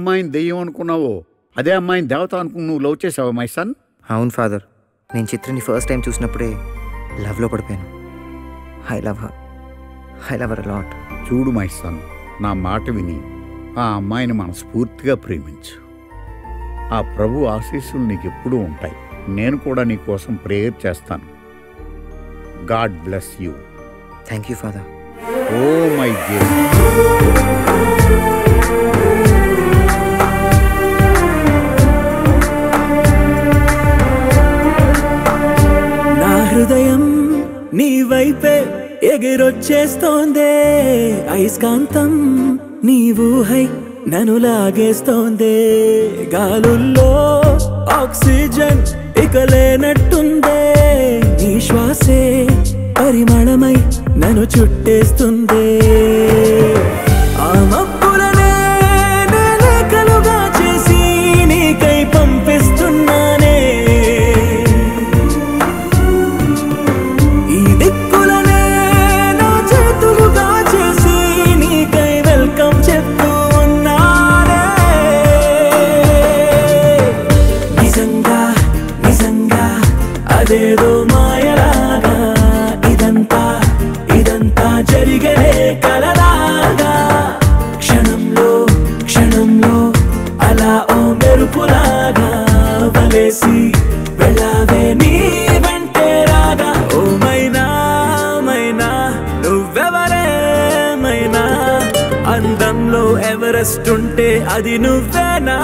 అమ్మాయిని దెయ్యం అనుకున్నావో అదే అమ్మాయిని దేవత అనుకుని నువ్వు లవ్ చేసావా మై సన్ అవును ఫాదర్. నేను చిత్రని ఫస్ట్ టైం చూసినప్పుడే లవ్లో పడిపోయాను. I love her. I love lot. చూడు మై సన్ నా మాట విని ఆ అమ్మాయిని మనస్ఫూర్తిగా ప్రేమించు. ఆ ప్రభు ఆశీస్సులు నీకు ఎప్పుడూ ఉంటాయి. నేను కూడా నీ కోసం ప్రేయర్ చేస్తాను. God bless you. Thank you father. Oh my గే. హృదయం నీ వైపే ఎగిరొచ్చేస్తోందే. ఐస్కాంతం నీ ఊహై నన్ను లాగేస్తోందే. గాలుల్లో ఆక్సిజన్ ఇక లేనట్టుందే. నీ శ్వాసే పరిమళమై నన్ను చుట్టేస్తుందే. ఆ ఎవరెస్ట్ ఉంటే అది నువ్వేనా?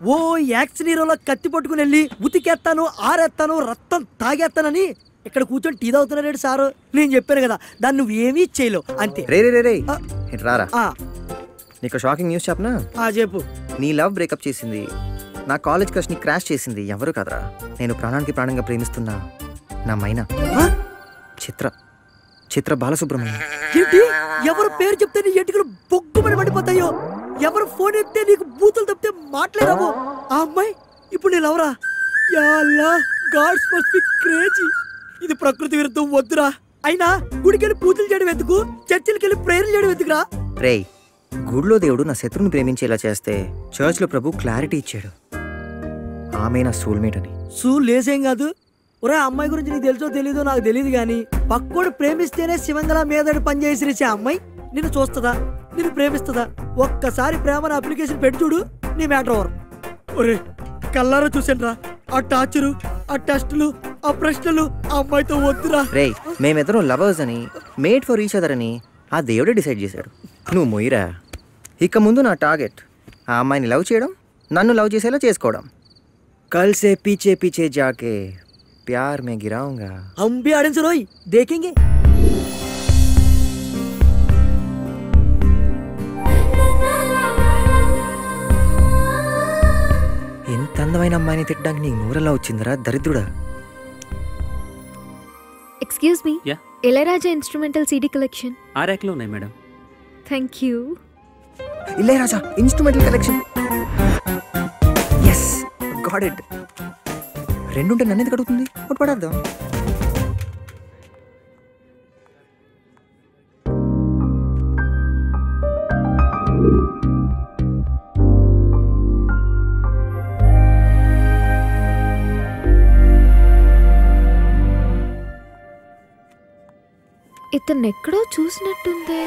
ఓ యాక్షన్ హీరోలో కత్తి పట్టుకుని వెళ్ళి ఉతికేస్తాను ఆరేస్తాను రక్తం తాగేస్తానని ఇక్కడ కూర్చొని టీ తాగుతున్నాడు సారు? నేను చెప్పాను కదా దాన్ని నువ్వు ఏమీ చేయలేవు అంతే. రే రే రే రే ఆ. ఇటు రారా? ఆ, నీకు షాకింగ్ న్యూస్ చెప్పనా? ఆ చెప్పు. నీ లవ్ బ్రేకప్ చేసింది. నా కాలేజ్ క్రష్ని క్రాష్ చేసింది ఎవరు కదరా? నేను ప్రాణానికి ప్రాణంగా ప్రేమిస్తున్నా నా మైనా. ఆ? చిత్ర. చిత్ర బాలసుబ్రహ్మణ్యం. ఏంటి? ఎవరు పేరు చెప్తే నీ ఎంటికలు బొగ్గుమని పడిపోతాయో? ఎవరు ఫోన్ ఎత్తే నీకు బూతులు తప్పితే మాట్లాడవు? ఆ అమ్మాయి ఇప్పుడు నేను ఎవరా? Gods must be crazy. ఇది ప్రకృతి విరుద్ధం వద్దురా. అయినా గుడికెళ్ళి పూజలు చేయడం ఎందుకు? చర్చిలకి వెళ్ళి ప్రేయర్లు చేయడం ఎందుకురా? రేయ్ గుడిలో దేవుడు నా శత్రుని ప్రేమించేలా చేస్తే చర్చ్లో ప్రభు క్లారిటీ ఇచ్చాడు. ఆమె నా సోల్మేట్ అని. సూ లేసేం కాదు. ఒరే అమ్మాయి గురించి నీకు తెలుసో తెలీదో నాకు తెలియదు గాని పక్కోడు ప్రేమిస్తేనే శివంగల మీదడి పనిచేసి అమ్మాయి. నిన్ను చూస్తుందా? నిన్ను ప్రేమిస్తుందా? ఒక్కసారి ప్రేమను అప్లికేషన్ పెట్టి చూడు నీ మ్యాటర్ ఓవర్. ఒరే కల్లారా చూసాను ఆ టార్చరు ఆ టెస్టులు ఆ ప్రశ్నలు ఆ అమ్మాయితో వద్దురా. రేయ్ మేమిద్దరం లవర్స్ అని మేడ్ ఫర్ ఈచ్ అదర్ అని ఆ దేవుడే డిసైడ్ చేశాడు. నువ్వు మొయ్యరా. ఇక ముందు నా టార్గెట్ ఆ అమ్మాయిని లవ్ చేయడం నన్ను లవ్ చేసేలా చేసుకోవడం. కల్సే పీచే పీచే జాకే. ప్యార్ మే గిరావుంగా అంబి ఆడించు రోయ్ దేకింగే ఎంత అందమైన అమ్మాయిని తిట్టడానికి నీకు నూరెలా వచ్చిందిరా దరిద్రుడా? Excuse me Yeah. Ilaiyaraaja instrumental CD collection ఆ ర్యాక్లో ఉన్నాయి madam. Thank you Ilaiyaraaja instrumental collection yes got it రెండుంటే నన్ను ఎందుకు అడుగుతుంది? ఒకటి పడేద్దాం. ఇతను ఎక్కడో చూసినట్టుందే.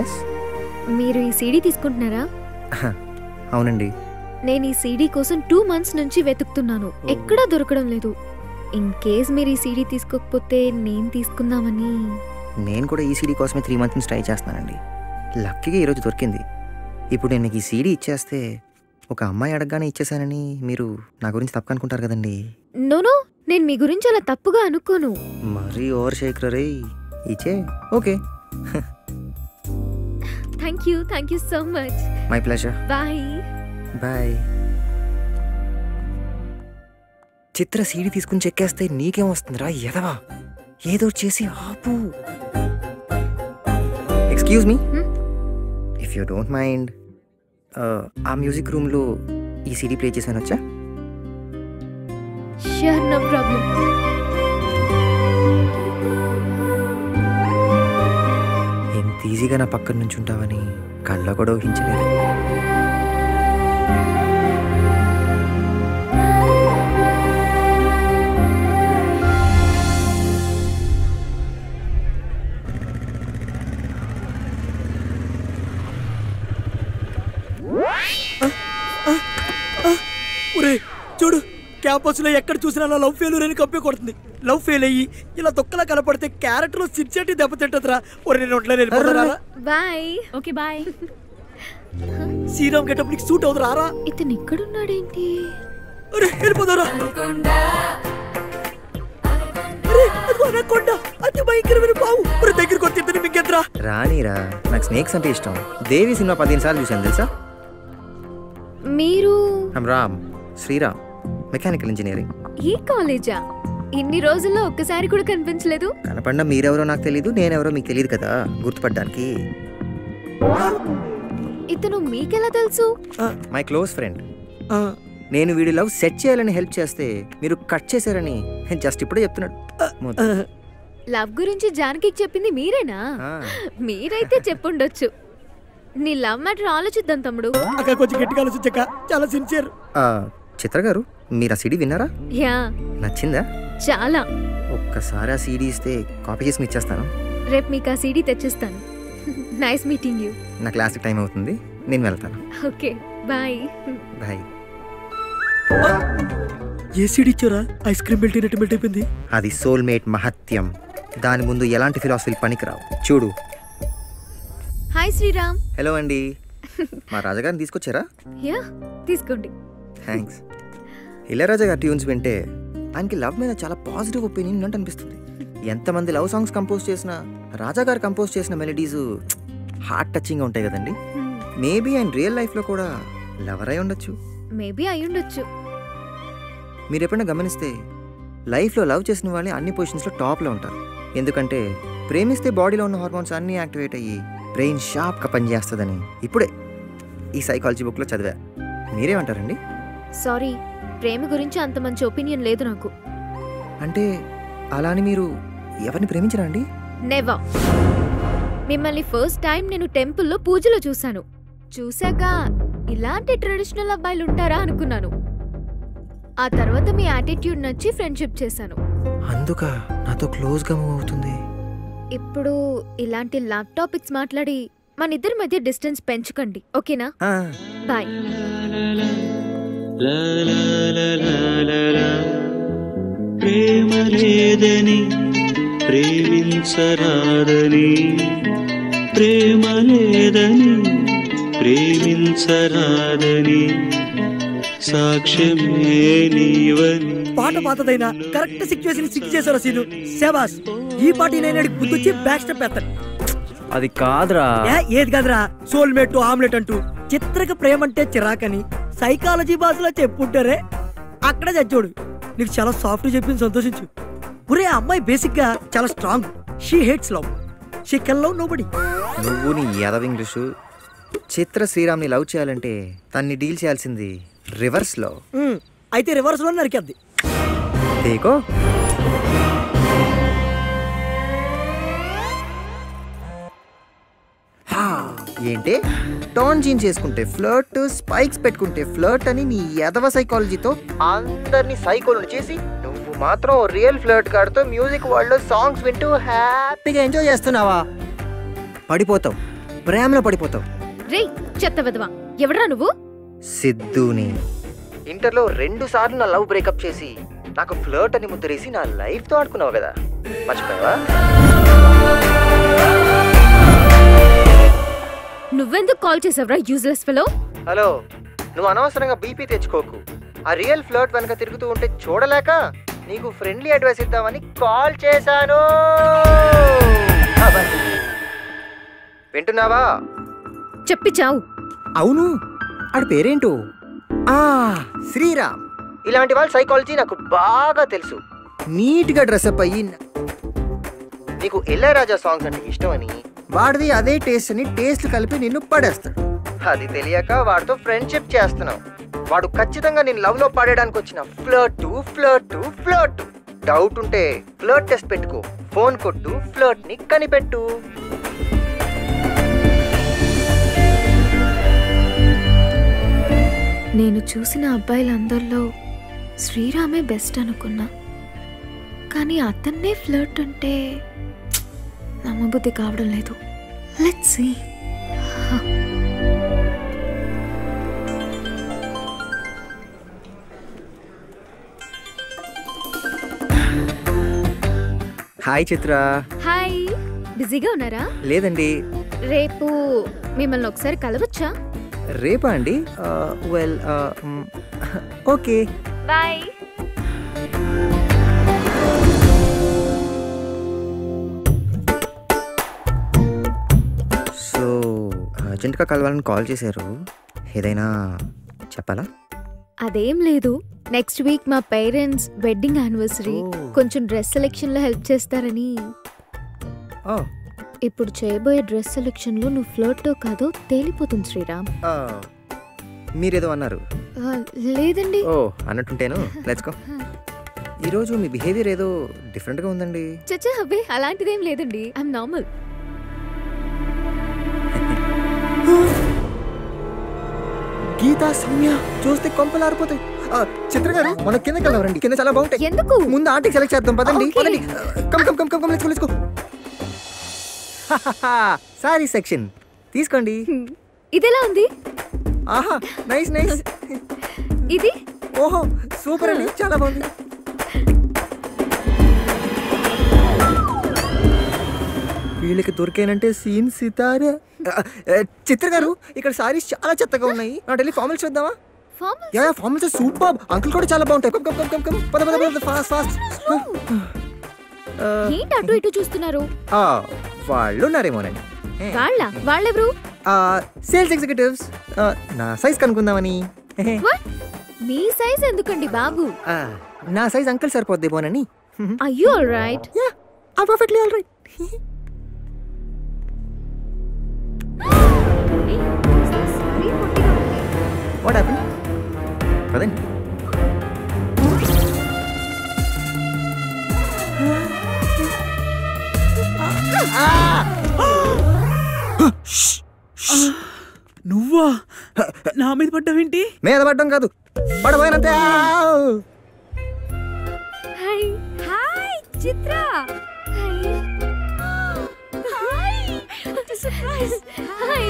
ఎస్ మీరు ఈ సీడీ తీసుకుంటున్నారా? అవునండి. నేను ఈ సీడీ కోసం టూ మంత్స్ నుంచి వెతుకుతున్నాను. ఎక్కడా దొరకడం లేదు. ఇన్ కేస్ మీరు ఈ సీడీ తీసుకోకపోతే నేను తీసుకుందామని. నేను కూడా ఈ సీడీ కోసమే త్రీ మంత్స్ నుంచి ట్రై చేస్తున్నానండి. లక్కీగా ఈరోజు దొరికింది. ఇప్పుడు నేను మీకు ఈ సీడీ ఇచ్చేస్తే ఒక అమ్మాయి అడగగానే ఇచ్చేసానని మీరు నా గురించి తప్పు అనుకుంటారు కదండి. నోనో నేను మీ గురించి అలా తప్పుగా అనుకోను. మరీ ఓవర్ షేక్ రే ఇచ్చే okay. Thank you thank you so much my pleasure bye bye Chitra CD తీసుకుని చెక్కేస్తే నీకేం వస్తుందిరా ఎదవా? ఏదో చేసి ఆపు. Excuse me? If you don't mind ఆ, ఆ మ్యూజిక్ రూమ్లో ఈ సీడీ ప్లే చేశాను వచ్చా షూర్ నో ప్రాబ్లం ఎంత ఈజీగా నా పక్కన నుంచి ఉంటావని కళ్ళ కూడా ఊహించలేదు. చూడు. క్యాంపస్లో ఎక్కడ చూసినా నా లవ్ ఫెయిల్యూర్ అని కంపే కొడుతుంది. లవ్ ఫెయిల్ అయ్యి ఇలా తొక్కలా కనపడితే క్యారెక్టర్ సిన్సియర్టీ దెబ్బతింటదిరా ఒరే నేను ఒంట్లో వెళ్ళిపోతారా bye. Okay bye. Sriram getup నీకు సూట్ అవుతురా రారా. ఇతను ఇక్కడున్నాడేంటి అరే వెళ్ళిపోతారా రానీరా నాకు స్నేక్స్ అంటే ఇష్టం. దేవి సినిమా పదిహేను సార్లు చూశాను తెలుసా? మీరు? రామ్ శ్రీరామ్. Mechanical engineering. ఈ కాలేజా? ఇన్ని రోజుల్లో ఒక్కసారి కూడా కనిపించలేదు? కనపడిన మీరెవరో నాకు తెలియదు నేనెవరో మీకు తెలియదు కదా గుర్తుపడ్డానికి. ఇతను మీకెలా తెలుసు? My close friend. నేను వీడి లవ్ సెట్ చేయాలని హెల్ప్ చేస్తే మీరు కట్ చేశారని జస్ట్ ఇప్పుడే చెప్తున్నాడు. లవ్ గురించి జానకి చెప్పింది మీరేనా? మీరైతే చెప్పుండొచ్చు. నీ లవ్ మ్యాటర్ ఆలోచిద్దాం తమ్ముడు. కొంచెం గట్టిగా ఆలోచించక్క. చాలా సిన్సియర్ ఆ, చిత్ర గారు మీరు ఆ సీడీ విన్నారా? యా. నచ్చిందా? చాలా. ఒక్కసారి ఆ సీడీ ఇస్తే కాపీ చేసి మీకు ఇచ్చేస్తాను. రేపు మీకు ఆ సీడీ తెచ్చిస్తాను. నైస్ మీటింగ్ యూ నా క్లాస్కి టైం అవుతుంది నేను వెళ్తాను. Okay bye. బాయ్. ఏ సీడ్ ఇచ్చారా? ఐస్ క్రీమ్ మెల్ట్ అయినట్టు మెల్ట్ అయిపోయింది. అది సోల్మేట్ మహత్యం. దాని ముందు ఎలాంటి ఫిలాసఫీలు పనికిరావు? చూడు. హాయ్ శ్రీరామ్. హలో అండి. మా రాజాగారిని తీసుకొచ్చారా? యా తీసుకోండి. థ్యాంక్స్ ఇళయరాజా గారి ట్యూన్స్ వింటే ఆయనకి లవ్ మీద చాలా పాజిటివ్ ఒపీనియన్ ఉన్నట్టు అనిపిస్తుంది. ఎంతమంది లవ్ సాంగ్స్ కంపోజ్ చేసినా రాజా గారు కంపోజ్ చేసిన మెలడీస్ హార్ట్ టచింగ్గా ఉంటాయి కదండి. మేబీ ఆయన రియల్ లైఫ్లో కూడా లవర్ అయి ఉండొచ్చు. మేబీ అయ్యుండొచ్చు మీరు ఎప్పుడైనా గమనిస్తే లైఫ్లో లవ్ చేసిన వాళ్ళే అన్ని పొజిషన్స్లో టాప్లో ఉంటారు. ఎందుకంటే ప్రేమిస్తే బాడీలో ఉన్న హార్మోన్స్ అన్నీ యాక్టివేట్ అయ్యి బ్రెయిన్ షార్ప్గా పనిచేస్తుందని ఇప్పుడే ఈ సైకాలజీ బుక్లో చదివా. మీరేమంటారండి? సారీ ప్రేమ గురించి అంత మంచి ఒపీనియన్ లేదు నాకు. అంటే అలా అని మీరు ఎవరిని ప్రేమించరా అండి? నెవర్ మిమ్మల్ని ఫస్ట్ టైం నేను టెంపుల్లో పూజలో చూశాను. చూశాక ఇలాంటి ట్రెడిషనల్ అబ్బాయిలు ఉంటారా అనుకున్నాను. ఆ తర్వాత మీ యాటిట్యూడ్ నచ్చి ఫ్రెండ్షిప్ చేశాను. అందుక నాతో క్లోజ్గా మూవ్ అవుతుంది. ఇప్పుడు ఇలాంటి ల్యాప్ టాపిక్స్ మాట్లాడి మన ఇద్దరి మధ్య డిస్టెన్స్ పెంచకండి ఓకేనా? బాయ్. ప్రేమ లేదని ప్రేమించరాదని ప్రేమ లేదని ప్రేమించరాదని. సాక్ష్యమే నీవని. పాట పాతదైనా కరెక్ట్ సిచ్యువేషన్ సిక్ చేశారు సీను. శబాస్ ఈ పాట నేను గుర్తొచ్చి బ్యాక్ స్టెప్ వేస్తాను అది కాదురా. ఏ, ఏది కాదురా? సోల్మేట్ ఆమ్లెట్ అంటూ. చిత్రక ప్రేమ అంటే చిరాకని. సైకాలజీ భాషలో చెప్పుంటారే? అక్కడ చచ్చోడు. నీకు చాలా సాఫ్ట్ చెప్పింది సంతోషించు. ఒరే అమ్మాయి బేసిక్గా చాలా strong. She hates love. She can love nobody. నువ్వు నీ యాదవ్ ఇంగ్లీషు చిత్ర శ్రీరామ్ని లవ్ చేయాలంటే తన్ని డీల్ చేయాల్సింది రివర్స్లో అయితే రివర్స్లో నరికేద్ది. దేకో ఏంటి? టోన్ జీన్ చేసుకుంటే ఫ్లర్ట్ స్పైక్స్ పెట్టుకుంటే ఫ్లర్ట్ అని నీ యదవ సైకాలజీతో అందరినీ సైకోలను చేసి నువ్వు మాత్రం రియల్ ఫ్లర్ట్ గాడితో మ్యూజిక్ వరల్డ్లో సాంగ్స్ వింటూ హ్యాపీగా ఎంజాయ్ చేస్తున్నావా? పడిపోతావు. ప్రేమలో పడిపోతావు. రే చెత్త విధవా. ఎవడ్రా నువ్వు? సిద్ధుని ఇంటర్లో రెండు సార్లు నా లవ్ బ్రేకప్ చేసి నాకు ఫ్లర్ట్ అని ముద్దరేసి నా లైఫ్తో ఆడుకున్నావు కదా. మర్చిపోయావా? నువ్వెందుకు కాల్ చేసావురా యూజ్లెస్ ఫెలో హలో నువ్వు అనవసరంగా బీపీ తెచ్చుకోకు. ఆ రియల్ ఫ్లర్ట్ వెనక తిరుగుతూ ఉంటే చూడలేక నీకు ఫ్రెండ్లీ అడ్వైస్ ఇద్దామని కాల్ చేశాను. వింటున్నావా? చెప్పి చావు. అవును. ఆడి పేరేంటో? ఆ శ్రీరామ్. ఇలాంటి వాళ్ళ సైకాలజీ నాకు బాగా తెలుసు. నీట్గా డ్రెస్అప్ అయ్యి నీకు ఇళయరాజా సాంగ్స్ అంటే ఇష్టమని వాడిది అదే టేస్ట్ అని టేస్ట్ కలిపి నిన్ను పడేస్తాడు. అది తెలియక వాడితో ఫ్రెండ్షిప్ చేస్తున్నావు. వాడు ఖచ్చితంగా నేను లవ్లో పాడేయడానికి వచ్చిన. ఫ్లర్ట్ ఫ్లర్ట్ ఫ్లర్ట్ డౌట్ ఉంటే ఫ్లర్ట్ టెస్ట్ పెట్టుకో. ఫోన్ కొట్టు ఫ్లర్ట్ని కనిపెట్టు. నేను చూసిన అబ్బాయిలందరిలో శ్రీరామే బెస్ట్ అనుకున్నా. కానీ అతన్నే ఫ్లర్ట్ అంటే నమ్మబుద్ధి కావడం లేదు. Let's see hi Chitra hi బిజీగా ఉన్నారా? లేదండి. రేపు మిమ్మల్ని ఒకసారి కలవచ్చా? రేపా అండి? వెల్ ఓకే బాయ్ అర్జెంట్గా కలవాలని కాల్ చేశారు. ఏదైనా చెప్పాలా? అదేం లేదు. నెక్స్ట్ వీక్ మా పేరెంట్స్ వెడ్డింగ్ యానివర్సరీ. కొంచెం డ్రెస్ సెలెక్షన్లో హెల్ప్ చేస్తారని. ఇప్పుడు చేయబోయే డ్రెస్ సెలెక్షన్లో నువ్వు ఫ్లోర్తో కాదో తేలిపోతుంది శ్రీరామ్. మీరేదో అన్నారు. లేదండి. ఓ అన్నట్టుంటేను. Let's go. ఈరోజు మీ బిహేవియర్ ఏదో డిఫరెంట్గా ఉందండి. చచ్చా అబ్బే అలాంటిదేం లేదండి. I'm normal. గీతా సౌమ్య చూస్తే కొంపలు ఆరిపోతాయి చిత్ర గారు మన కిందకి వెళ్దాం రండి కింద చాలా బాగుంటాయి. ఎందుకు? ముందు ఆంటీకి సెలెక్ట్ చేద్దాం పదండి. పదండి. Come come come come come let's go sari section. తీసుకోండి. ఇదెలా ఉంది? ఆహా నైస్ నైస్. ఇది? ఓహో సూపర్ అండి చాలా బాగుంది. వీళ్ళకి దొరికానంటే సీన్ సితారే. ఆ, ఆ, చిత్ర గారు ఇక్కడ సారీస్ చాలా చెత్తగా ఉన్నాయి. నా ఢిల్లీ ఫార్మల్స్ చూద్దామా? Formal yeah formals super uncle కూడా చాలా బాగుంటాయి. Come come come come come పద పద పద ఫాస్ట్ ఫాస్ట్ ఏంటి అటు ఇటు చూస్తున్నారు? వాళ్ళు ఉన్నారేమోనండి. వాళ్ళ? వాళ్ళెవరు? సేల్స్ ఎగ్జిక్యూటివ్స్ నా సైజ్ కనుక్కుందామని? మీ సైజ్ ఎందుకండి బాబు? ఆ, నా సైజ్ అంకుల్ సరిపోద్దేమోనని. అయ్యో ఆల్ రైట్ యా ఆ పర్ఫెక్ట్లీ ఆల్ రైట్ నువ్వా? నా మీద పడ్డావేంటి? మీద పడ్డం కాదు. పడబోయినంతే hi hi Chitra. Hi hi surprise hi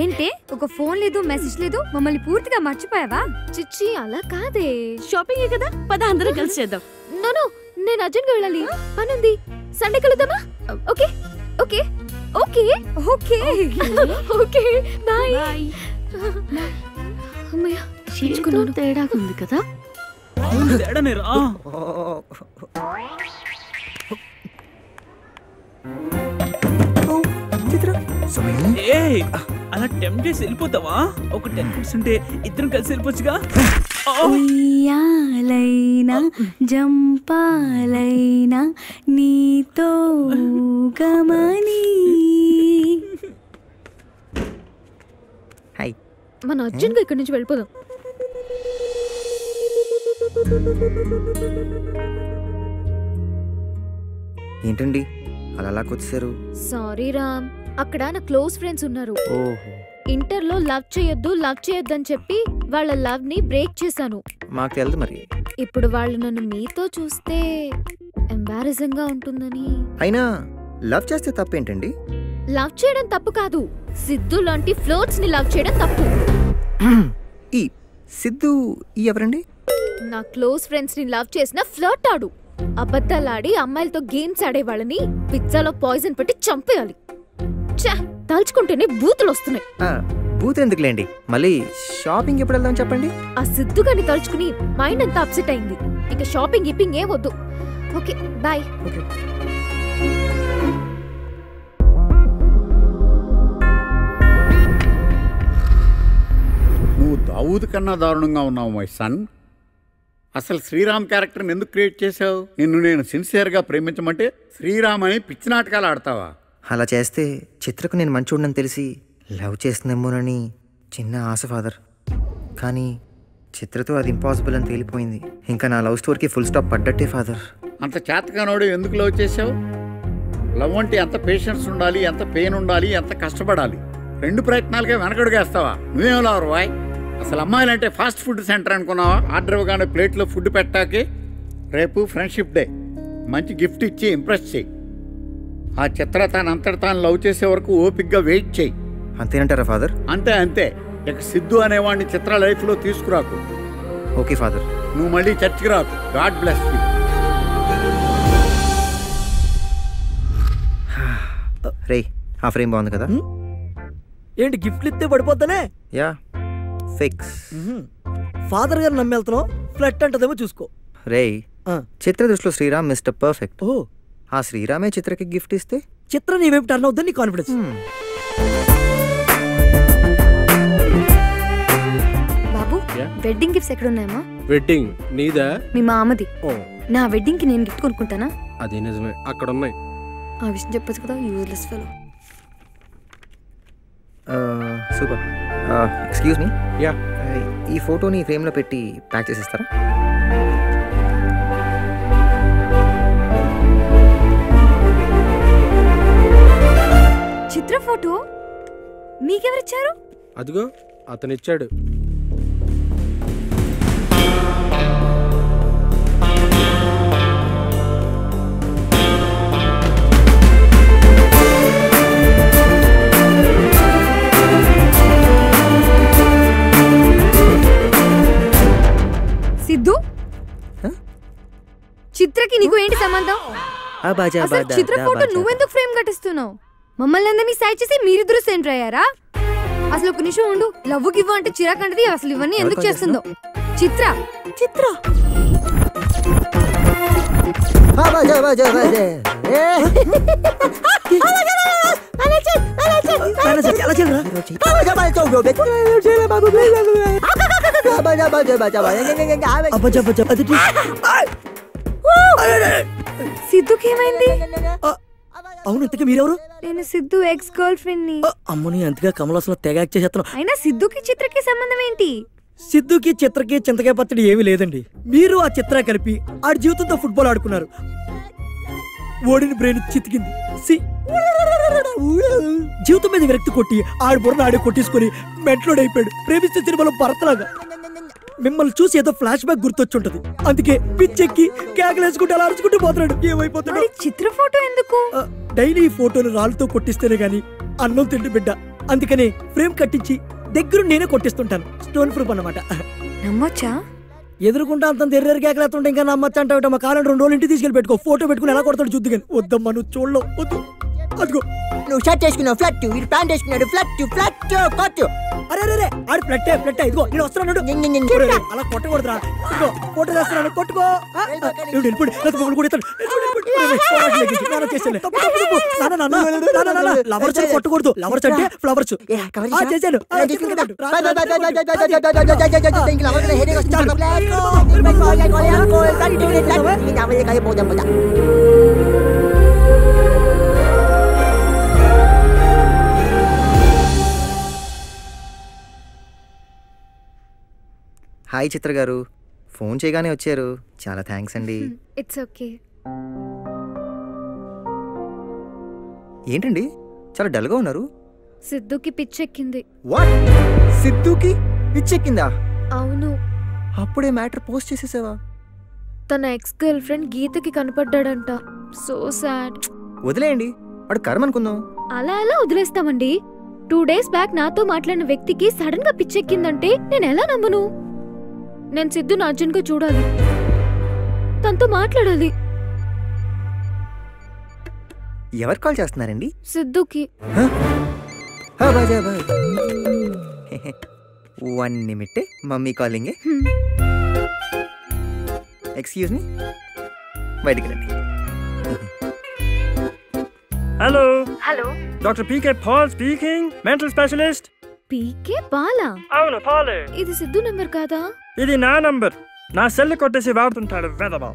ఏంటి? ఒక ఫోన్ లేదు మెసేజ్ లేదు మమ్మల్ని పూర్తిగా మర్చిపోయావా? చిచ్చి అలా కాదే. షాపింగ్ కదా? పద అందరం కలిసి చేద్దాం. నో నేను అర్జెంట్గా వెళ్ళాలి. పనుంది. Sunday కలుద్దామా? Okay okay okay. Okay. Okay bye. అమ్మయ్య చేయించుకున్నాను తేడాగా ఉంది కదా? అవును తేడానే రా. అలా టెంప్ట్ చేసి వెళ్ళిపోతావా? ఒక టెన్ పర్సెంట్ ఇద్దరం కలిసి వెళ్ళిపోవచ్చుగా. ఉయ్యాలైనా జంపాలైనా నీతో గమని. హాయ్ మనం అర్జెంట్గా ఇక్కడి నుంచి వెళ్ళిపోదాం. ఏంటండి? అలా వచ్చేసారు సారీ రామ్ అక్కడ నా క్లోజ్ ఫ్రెండ్స్ ఉన్నారు. ఓహో. ఇంటర్లో లవ్ చేయొద్దు లవ్ చేయొద్దు అని చెప్పి వాళ్ళ లవ్ని బ్రేక్ చేశాను. మాకు తెలియదు మరి. ఇప్పుడు వాళ్ళు నన్ను మీతో చూస్తే ఎంబారసింగ్గా ఉంటుందని. అయినా లవ్ చేస్తే తప్పేంటండి? లవ్ చేయడం తప్పు కాదు. సిద్ధు లాంటి ఫ్లోట్స్ని లవ్ చేయడం తప్పు. ఈ సిద్ధు ఈ ఎవరండి? నా క్లోజ్ ఫ్రెండ్స్ని లవ్ చేసిన ఫ్లర్ట్ ఆడు. అబద్ధాలాడి అమ్మాయిలతో గేమ్స్ ఆడే వాళ్ళని పిజ్జాలో పాయిజన్ పెట్టి చంపేయాలి. ఛ, తలుచుకుంటేనే బూతులు వస్తున్నాయి. ఆ, బూత్ ఎందుకులేండి? మళ్ళీ షాపింగ్ ఎప్పుడు వెళ్దాం చెప్పండి? ఆ సిద్ధుగాని తలుచుకుని మైండ్ అంతా అప్సెట్ అయింది. ఇక షాపింగ్ గిప్పింగ్ ఏ వద్దు. Okay bye. ఓకే. నువ్వు దావూద్ కన్నా దారుణంగా ఉన్నావు మై సన్. అసలు శ్రీరామ్ క్యారెక్టర్ని ఎందుకు క్రియేట్ చేశావు? నిన్ను నేను సిన్సియర్గా ప్రేమించమంటే శ్రీరామ్ అని పిచ్చి నాటకాలు ఆడతావా? అలా చేస్తే చిత్రకు నేను మంచోడని తెలిసి లవ్ చేస్తుందేమోనని చిన్న ఆశ ఫాదర్. కానీ చిత్రతో అది ఇంపాసిబుల్ అని తేలిపోయింది. ఇంకా నా లవ్ స్టోరీకి ఫుల్ స్టాప్ పడ్డట్టే ఫాదర్. అంత చేతకానోడు ఎందుకు లవ్ చేసావు లవ్ అంటే ఎంత పేషెన్స్ ఉండాలి ఎంత పెయిన్ ఉండాలి ఎంత కష్టపడాలి? రెండు ప్రయత్నాలుగా వెనకడుగేస్తావా నువ్వేం లవర్ వాయ్ అసలు అమ్మాయిలంటే ఫాస్ట్ ఫుడ్ సెంటర్ అనుకున్నావా? ఆర్డర్ ఇవ్వగానే ప్లేట్లో ఫుడ్ పెట్టాకే రేపు ఫ్రెండ్షిప్ డే. మంచి గిఫ్ట్ ఇచ్చి ఇంప్రెస్ చేయి. ఆ చిత్ర తాను అంతట తాను లవ్ చేసే వరకు ఓపిక్గా వెయిట్ చేయి. అంతేనంటారా ఫాదర్? అంతే అంతే. ఇక సిద్ధు అనేవాడిని చిత్ర లైఫ్లో తీసుకురాకు. Okay father. నువ్వు మళ్ళీ చర్చికి రాకు. God bless you. రేయ్ ఆ ఫ్రేమ్ బాగుంది కదా. ఏంటి గిఫ్ట్లు ఇస్తే పడిపోతానే? యా. ఫిక్స్. ఫాదర్ గారు నమ్మి వెళ్తున్నావు ఫ్లట్ అంటదేమో చూసుకో. రేయ్ ఆ. చిత్ర దృష్టిలో శ్రీరామ్ మిస్టర్ పర్ఫెక్ట్. ఓ ఆ శ్రీరామే చిత్రకి గిఫ్ట్ ఇస్తే? చిత్ర నీ వైపు టర్న్ అవుతుంది నీ కాన్ఫిడెన్స్ బాబు వెడ్డింగ్ గిఫ్ట్స్ ఎక్కడ ఉన్నాయమ్మా వెడ్డింగ్ నీదా? మీ మామది. ఓ. నా వెడ్డింగ్కి నేను గిఫ్ట్ కొనుక్కుంటానా? అది నిజమే. అక్కడ ఉన్నాయి ఆ విషయం చెప్పొచ్చు కదా useless fellow super excuse me yeah ఈ ఫోటోని ఫ్రేమ్లో పెట్టి ప్యాక్ చేసేస్తారా? చిత్ర ఫోటో మీకెవరిచ్చారు? అదిగో అతను చిత్రకి నీకు ఏంటి సంబంధం? అసలు చిత్ర ఫోటో. నువ్వెందుకు ఫ్రేమ్ కట్టిస్తున్నావు? మమ్మల్ని అందరినీ సైడ్ చేసి మీరిద్దరు సెంటర్ అయ్యారా? అసలు ఒక నిమిషం ఉండు. లవ్ గివ్వు అంటే చిరాకంటది అసలు ఇవన్నీ ఎందుకు చేస్తుందో? చిత్ర. చిత్ర. సిద్ధుకి ఏమైంది అవును ఇంతకీ మీరెవరు? నేను సిద్ధు ఎక్స్ గర్ల్ ఫ్రెండ్ని అమ్మని అంతగా కమలాసంలో తెగ చేసేస్తాను అయినా సిద్ధుకి చిత్రకి సంబంధం ఏంటి? సిద్ధుకి చిత్రకి చింతకాయ పచ్చడి ఏమీ లేదండి. మీరు ఆ చిత్ర కలిపి ఆడి జీవితంతో ఫుట్బాల్ ఆడుకున్నారు. ఓడిని బ్రెయిన్ చితికింది. సి. జీవితం మీద విరక్తి కొట్టి ఆడి బుర్ర ఆడి కొట్టేసుకొని మెంట్లోడ్ అయిపోయాడు ప్రేమిస్తే సినిమాలో భరతలాగా. మిమ్మల్ని చూసి ఏదో ఫ్లాష్ బ్యాక్ గుర్తొచ్చుంటది. అందుకే పిచ్చెక్కి కేకలేసుకుంటూ అలా అరుచుకుంటూ పోతున్నాడు. ఏమైపోతాడు? మరి చిత్ర ఫోటో ఎందుకు? డైలీ ఫోటోలు రాళ్ళతో కొట్టిస్తేనే గాని అన్నం తిండి బిడ్డ. అందుకని ఫ్రేమ్ కట్టించి దగ్గర నేనే కొట్టిస్తుంటాను. స్టోన్ ప్రూఫ్ అన్నమాట. నమ్మొచ్చా? ఎదురుకుంటా అంత తెర్రెరు కేకలేస్తుంటే ఇంకా నమ్మచ్చ అంటావు మా కాలం రెండు రోజులు ఇంటికి తీసుకెళ్ళి పెట్టుకో. ఫోటో పెట్టుకుని ఎలా కొడతాడు చూద్దు కానీ వద్దమ్మా నువ్వు చూడలో వద్దు. అదిగో నువ్వు షర్ట్ వేసుకున్నావు ఫ్లట్ వీడు ప్యాంట్ వేసుకున్నాడు ఫ్లట్ ఫ్లట్ కొట్టు అరే అరే, ఆడి ప్లట్టే ప్లట్టే ఇదిగో నేను వస్తున్నాడు అలా కొట్టకూడదురా ఇదిగో ఫోటో చేస్తున్నాను కొట్టుకో ఇవిడు వెళ్ళిపోయి లేకపోతే మమ్మల్ని కూడా నాన్న, లవర్స్ కొట్టకూడదు లవర్స్ అంటే ఫ్లవర్స్ ఆ, చేశాను ఆ, హాయ్ చిత్ర గారు. ఫోన్ చేయగానే వచ్చారు. చాలా థ్యాంక్స్ అండి. ఇట్స్ ఓకే ఏంటండి? చాలా డల్గా ఉన్నారు. సిద్ధుకి పిచ్చెక్కింది. వాట్? సిద్ధుకి పిచ్చెక్కిందా? అవును. అప్పుడే మ్యాటర్ పోస్ట్ చేసేసావా? తన ఎక్స్ గర్ల్ ఫ్రెండ్ గీతకి కనపడ్డాడంట. So sad. వదిలేయండి. వాడు కర్మ అనుకుందాం. అలా ఎలా వదిలేస్తామండి. టూ డేస్ బ్యాక్ నాతో మాట్లాడిన వ్యక్తికి సడన్గా పిచ్చెక్కిందంటే నేను ఎలా నమ్మను? నేను సిద్ధుని అర్జున్గా చూడాలి. తనతో మాట్లాడాలి. ఎవరు కాల్ చేస్తున్నారండి? సిద్ధుకి. One minute mummy calling. Excuse me. బయటికి రండి. Hello. Hello. Doctor PK Paul speaking mental specialist. PK Bala అవును పాలే. ఇది సిద్ధు నెంబర్ కాదా? ఇది నా నంబర్. నా సెల్ కొట్టేసి వాడుతుంటాడు వెదవా.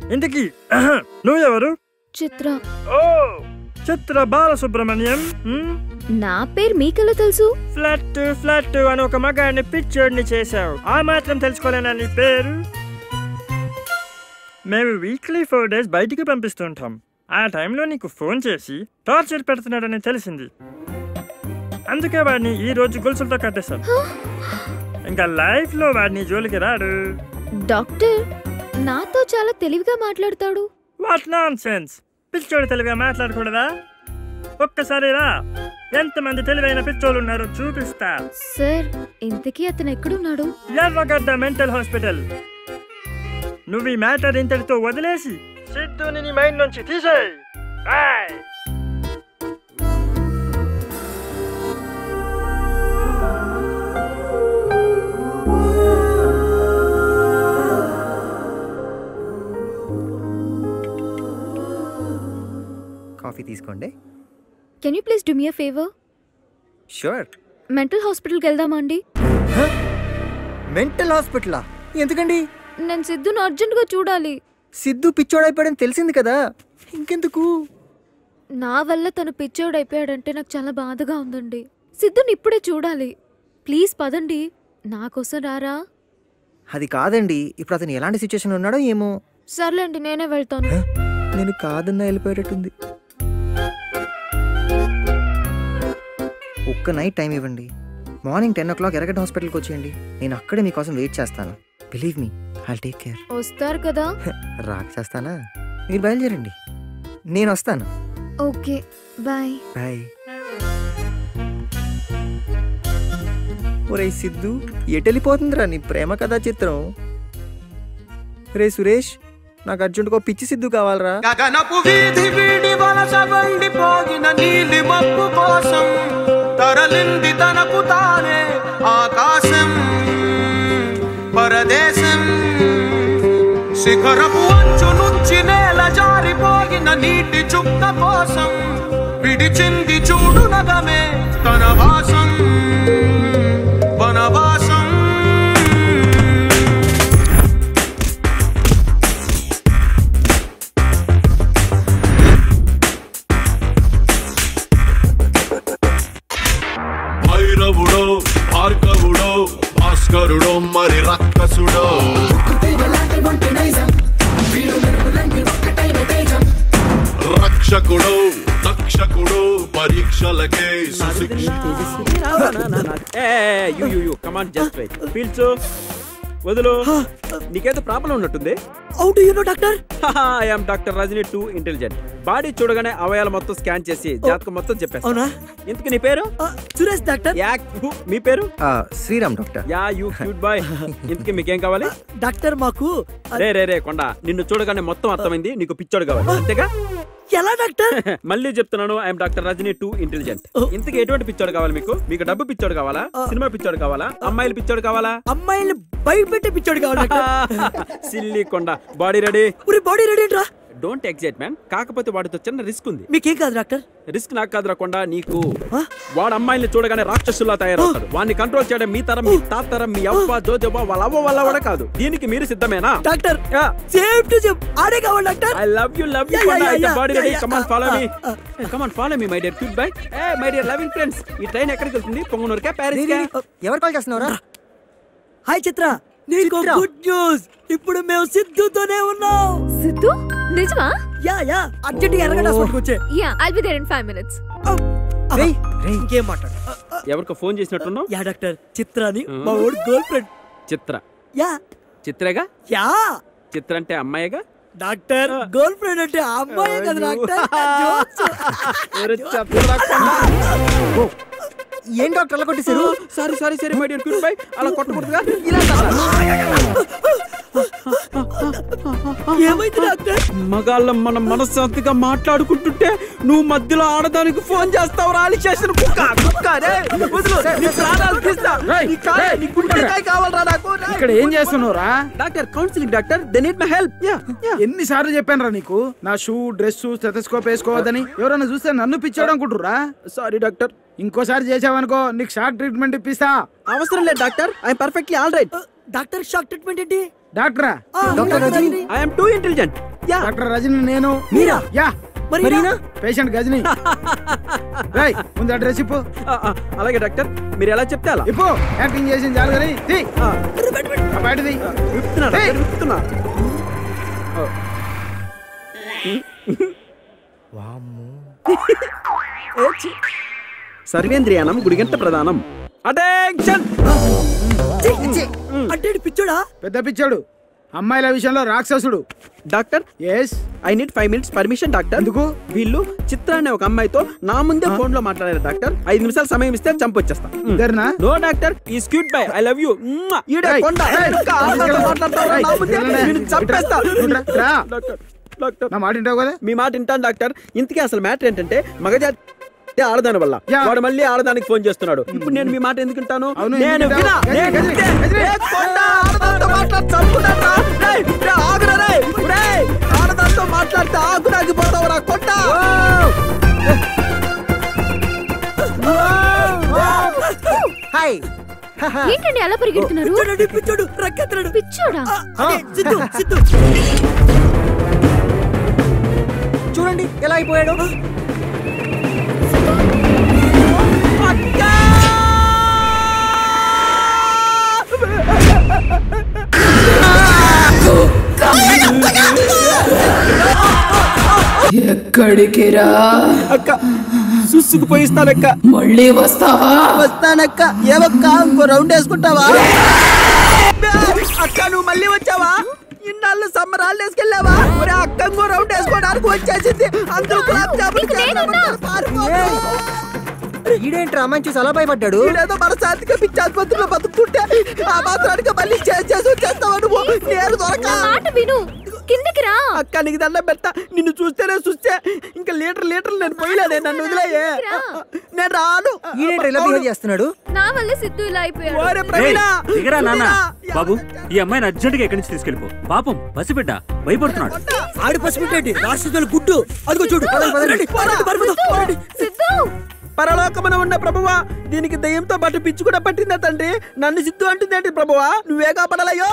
నువ్వు ఎవరు చిత్ర. ఓ చిత్ర బాలసుబ్రహ్మణ్యం హ్మ్? నా పేరు మీకెలా తెలుసు? ఫ్లట్ ఫ్లట్ అని ఒక మగాడిని పిచ్చోడిని చేశావు. ఆ మాత్రం తెలుసుకోలేనా నీ పేరు? మేము వీక్లీ ఫోర్ డేస్ బయటికి పంపిస్తుంటాం. ఆ టైంలో నీకు ఫోన్ చేసి టార్చర్ పెడుతున్నాడని తెలిసింది. అందుకే వాడిని ఈ రోజు గొలుసులతో కట్టేశాం ఇంకా లైఫ్లో వాడిని జోలికి రాడు. డాక్టర్ నాతో చాలా తెలివిగా మాట్లాడతాడు. వాట్ నాన్ సెన్స్ పిచ్చోడు తెలివిగా మాట్లాడకూడదా? ఒక్కసారి రా ఎంతమంది తెలివైన పిచ్చోళ్ళు ఉన్నారో చూపిస్తా. సార్ ఇంతకీ అతను ఎక్కడున్నాడు? Erragadda mental hospital. నువ్వు ఈ మ్యాటర్ ఇంతటితో వదిలేసి సిద్ధుని నీ మైండ్ నుంచి తీసేయ్. కాఫీ తీసుకోండి. Can you please do me a favour sure mental హాస్పిటల్కి వెళ్దామా అండి? మెంటల్ హాస్పిటలా ఎందుకండి? నేను సిద్ధును అర్జెంటుగా చూడాలి. సిద్ధు పిచ్చోడైపోయాడని తెలిసింది కదా. ఇంకెందుకు? నా వల్ల తను పిచ్చోడైపోయాడంటే నాకు చాలా బాధగా ఉందండి. సిద్ధుని ఇప్పుడే చూడాలి. ప్లీజ్ పదండి. నా కోసం రారా? అది కాదండి. ఇప్పుడు అతను ఎలాంటి సిచ్యువేషన్ ఉన్నాడో ఏమో. సర్లేండి నేనే వెళ్తాను. నేను కాదన్నా వెళ్ళిపోయేటట్టుంది. ఒక్క నైట్ టైం ఇవ్వండి. Morning ten o'clock Erragadda హాస్పిటల్కి వచ్చేయండి. నేను అక్కడే మీకోసం వెయిట్ చేస్తాను. Believe me I take care. వస్తారు కదా? రాక చేస్తానా? మీరు బయలుదేరండి. నేను వస్తాను. Okay bye. బాయ్. ఒరే సిద్ధు ఎటెళ్ళిపోతుందిరా నీ ప్రేమ కథా చిత్రం? రే సురేష్ నాకు అర్జెంటుగా పిచ్చి సిద్ధు కావాలరా. గగనపు వీధి వీడి వలస వండిపోగిన నీలి మబ్బు కోసం. తరలింది తనకు తానే ఆకాశం పరదేశం. శిఖరపు అంచు నుంచి నేల జారిపోయిన నీటి చుక్క కోసం విడిచింది చూడు నగమే తన వాసం. చూడో. రక్షకుడు రక్షకుడు పరీక్షలకే సుశిక్ష. You you you come on just wait పీల్చు. వదులు. నీకేదో ప్రాబ్లం ఉన్నట్టుంది. How do you know doctor I'm doctor Rajini too intelligent. Body చూడగానే అవయాలు మొత్తం స్కాన్ చేసి జాతకం మొత్తం చెప్పేస్తా. అవునా? ఇంతకు నీ పేరు? సురేష్ డాక్టర్ యాక్ మీ పేరు? ఆ, Sriram doctor yeah you cute boy. ఇంతకి మీకేం కావాలి? డాక్టర్ మాకు రే రే రే కొండ. నిన్ను చూడగానే మొత్తం అర్థమైంది. నీకు పిచ్చోడు కావాలి. అంతేగా? ఎలా డాక్టర్? మళ్ళీ చెప్తున్నాను I'm doctor Rajani too intelligent ఇంతకి ఎటువంటి పిచ్చోడు కావాలి మీకు? మీకు డబ్బు పిచ్చోడు కావాలా? సినిమా పిచ్చోడు కావాలా? అమ్మాయిలు పిచ్చోడు కావాలా? అమ్మాయిల్ని బయట పెట్టే పిచ్చోడు కావాలి silly Konda body ready? Body ready రా డోంట్ ఎగ్జైట్ మ్యాన్ కాకపోతే వాడితో చిన్న రిస్క్ ఉంది. మీకేం కాదు డాక్టర్? రిస్క్ నాకు కాదురా కొండ నీకు వాడు అమ్మాయిల్ని చూడగానే రాక్షసుల్లా తయారవుతాడు. వాడిని కంట్రోల్ చేయడం మీ తరం మీ తాత తరం మీ అవ్వ జోజవ్వ వాళ్ళ అవ్వ వాళ్ళ కూడా కాదు. దీనికి మీరు సిద్ధమేనా? Doctor same to same. ఆడే కావాలి doctor. I love you love you body ready come on yeah. Follow me Uh, come on follow me my dear cute boy a my dear loving friends ఈ train ఎక్కడికి వెళ్తుంది? పొంగనూరుకా Paris కా? ఎవరు call చేస్తున్నారా hi Chitra. నీకు good news ఇప్పుడు మేము సిద్ధుతోనే ఉన్నాం. సిద్ధు? నిజమా? యా యా అర్జెంట్ ఎరగడ హాస్పిటల్కి వచ్చే yeah I'll be there in 5 minutes ఇంకేం మాట్లాడు? ఎవరికో ఫోన్ చేసినట్టున్నావు? యా డాక్టర్ చిత్రాని మా ఓడి గర్ల్ ఫ్రెండ్. చిత్ర. యా. చిత్రేగా? యా. చిత్ర అంటే అమ్మాయిగా? డాక్టర్ గర్ల్ ఫ్రెండ్ అంటే అమ్మాయే కదా డాక్టర్. ఏం డాక్టర్ అలా కొట్టేశారు? Sorry sorry sorry my dear cute boy అలా కొట్టకూడదుగా? ఇలా ఏమైంది డాక్టర్? మగాళ్ళం మనం మనశ్శాంతిగా మాట్లాడుకుంటుంటే నువ్వు మధ్యలో ఆడదానికి ఫోన్ చేస్తావు రాలి చేసిన కుక్క కుక్క నీ ప్రాణాలు తీస్తా. నీ కాయ నీ గుండెకాయ కావాలరా నాకు రా. ఇక్కడ ఏం చేస్తున్నావురా? Doctor counselling doctor they need my help yeah ఎన్నిసార్లు చెప్పానురా నీకు? నా షూ డ్రెస్ స్టెథోస్కోప్ వేసుకోవద్దని ఎవరైనా చూస్తే నన్ను పిచ్చాడు అనుకుంటురా సారీ డాక్టర్. ఇంకోసారి చేసావనుకో నీకు షార్ట్ ట్రీట్మెంట్ ఇప్పిస్తా. అవసరం లేదు doctor. I perfectly all right doctor shock treatment ఏంటి? డాక్టరా? Doctor Rajani I am too intelligent yeah doctor Rajani నేను. మీరా? యా. మరీనా పేషెంట్ గజని. రేయ్ ముందు అడ్రస్ ఇప్పు. అలాగే డాక్టర్. మీరు ఎలా చెప్తే అలా. ఇప్పు. యాక్టింగ్ చేసిన చాలు కానీ తీ. ఆ. బయటది. విప్పుతున్నా డాక్టర్, విప్పుతున్నా. ఏచి. సర్వేంద్రియానం గుడిగంట ప్రధానం. అటెన్షన్! అంటే పిచ్చోడా? పెద్ద పిచ్చాడు. అమ్మాయిల విషయంలో రాక్షసుడు. Doctor? Yes I need five minutes permission doctor. ఎందుకు? వీళ్ళు చిత్ర అనే ఒక అమ్మాయితో నా ముందే ఫోన్లో మాట్లాడారు డాక్టర్. ఐదు నిమిషాలు సమయం ఇస్తే చంపొచ్చేస్తా. ఇద్దరునా? No doctor. ఈ cute boy I love you ఈడే కొండ. చంపేస్తా. Doctor doctor. నా మాట వింటావు కదా? మీ మాట వింటాను డాక్టర్. ఇంతకీ అసలు మ్యాటర్ ఏంటంటే మగజాతి ఆడదాని వల్ల. వాడు మళ్ళీ ఆడదానికి ఫోన్ చేస్తున్నాడు. ఇప్పుడు నేను మీ మాట ఎందుకు వింటాను? అవును, నేను ఆడదాంతో మాట్లాడితే ఆగురాకి పోతావురా కొండ. హాయ్ ఏంటండి అలా పరిగెడుతున్నారు? పిచ్చోడు రక్కెత్తడు పిచ్చోడా అదే సిద్ధు సిద్ధు. చూడండి ఎలా అయిపోయాడు. ఎక్కడికి రా అక్క సుసుకు పోయిస్తానక్క మళ్ళీ వస్తావా? వస్తానక్క ఏవక్క ఇంకో రౌండ్ వేసుకుంటావా? అక్క నువ్వు మళ్ళీ వచ్చావా? ఇన్నాళ్ళు సమ్మర్ హాలిడేస్కి వెళ్ళావా మరి అక్క ఇంకో రౌండ్ వేసుకోవడానికి వచ్చేసింది. అందరూ గులాబ్ ఈడేంట్రా అమ్మాయిని చూసి అలా భయపడ్డాడు? ఈడేదో మన శాంతిగా పిచ్చి ఆసుపత్రిలో బతుకుంటే ఆ మాత్రానికి మళ్ళీ చేసి చేసి వచ్చేస్తావా నువ్వు? నేను దొరక. మాట విను. కిందకి రా. అక్క నీకు దండం పెడతా. నిన్ను చూస్తేనే చూస్తే ఇంకా లీటర్ లీటర్ నేను పోయలేదే నన్ను వదిలేయే. నేను రాను. ఈడేంట్రా ఇలా బిహేవ్ చేస్తున్నాడు? నా వల్ల సిద్ధు ఇలా అయిపోయాడు. ఓరే ప్రవీణ. దిగరా నాన్న. బాబు ఈ అమ్మాయిని అర్జెంటుగా ఎక్కడి నుంచి తీసుకెళ్ళిపో. పాపం పసిబిడ్డ భయపడుతున్నాడు. ఆడి పసిపెట్టండి రాక్షసుల గుడ్డు. అదిగో చూడు. పదండి. సిద్ధు పరలోకమున ఉన్న ప్రభువా దీనికి దయ్యంతో పాటు పిచ్చి కూడా పట్టిందా తండ్రి? నన్ను సిద్ధు అంటుందేంటి ప్రభువా? నువ్వే కాపాడాలయ్యో!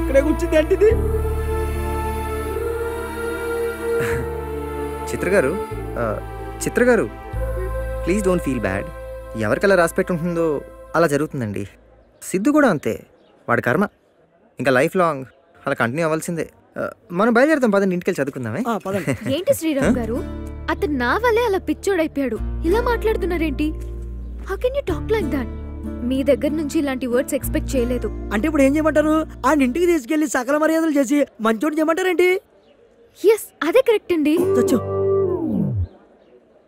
ఇక్కడే కూర్చుంది ఏంటిది? చిత్ర గారు చిత్ర గారు ప్లీజ్ డోంట్ ఫీల్ బ్యాడ్ ఎవరికలా రాసి పెట్టుంటుందో అలా జరుగుతుందండి. సిద్ధు కూడా అంతే వాడి కర్మ ఇంకా లైఫ్ లాంగ్ అలా కంటిన్యూ అవ్వాల్సిందే. మనం బయలుదేరుతాం పదండి ఇంటికి వెళ్ళి చదువుకుందామే ఏంటి శ్రీరామ్ గారు అతను నా వల్లే అలా పిచ్చోడైపోయాడు. ఇలా మాట్లాడుతున్నారేంటి? How can you talk like that మీ దగ్గర నుంచి ఇలాంటి వర్డ్స్ ఎక్స్పెక్ట్ చేయలేదు. అంటే ఇప్పుడు ఏం చేయమంటారు? ఆ ఇంటికి తీసుకెళ్ళి సకల మర్యాదలు చేసి మంచోడు చేయమంటారేంటి? ఎస్ అదే కరెక్ట్ అండి.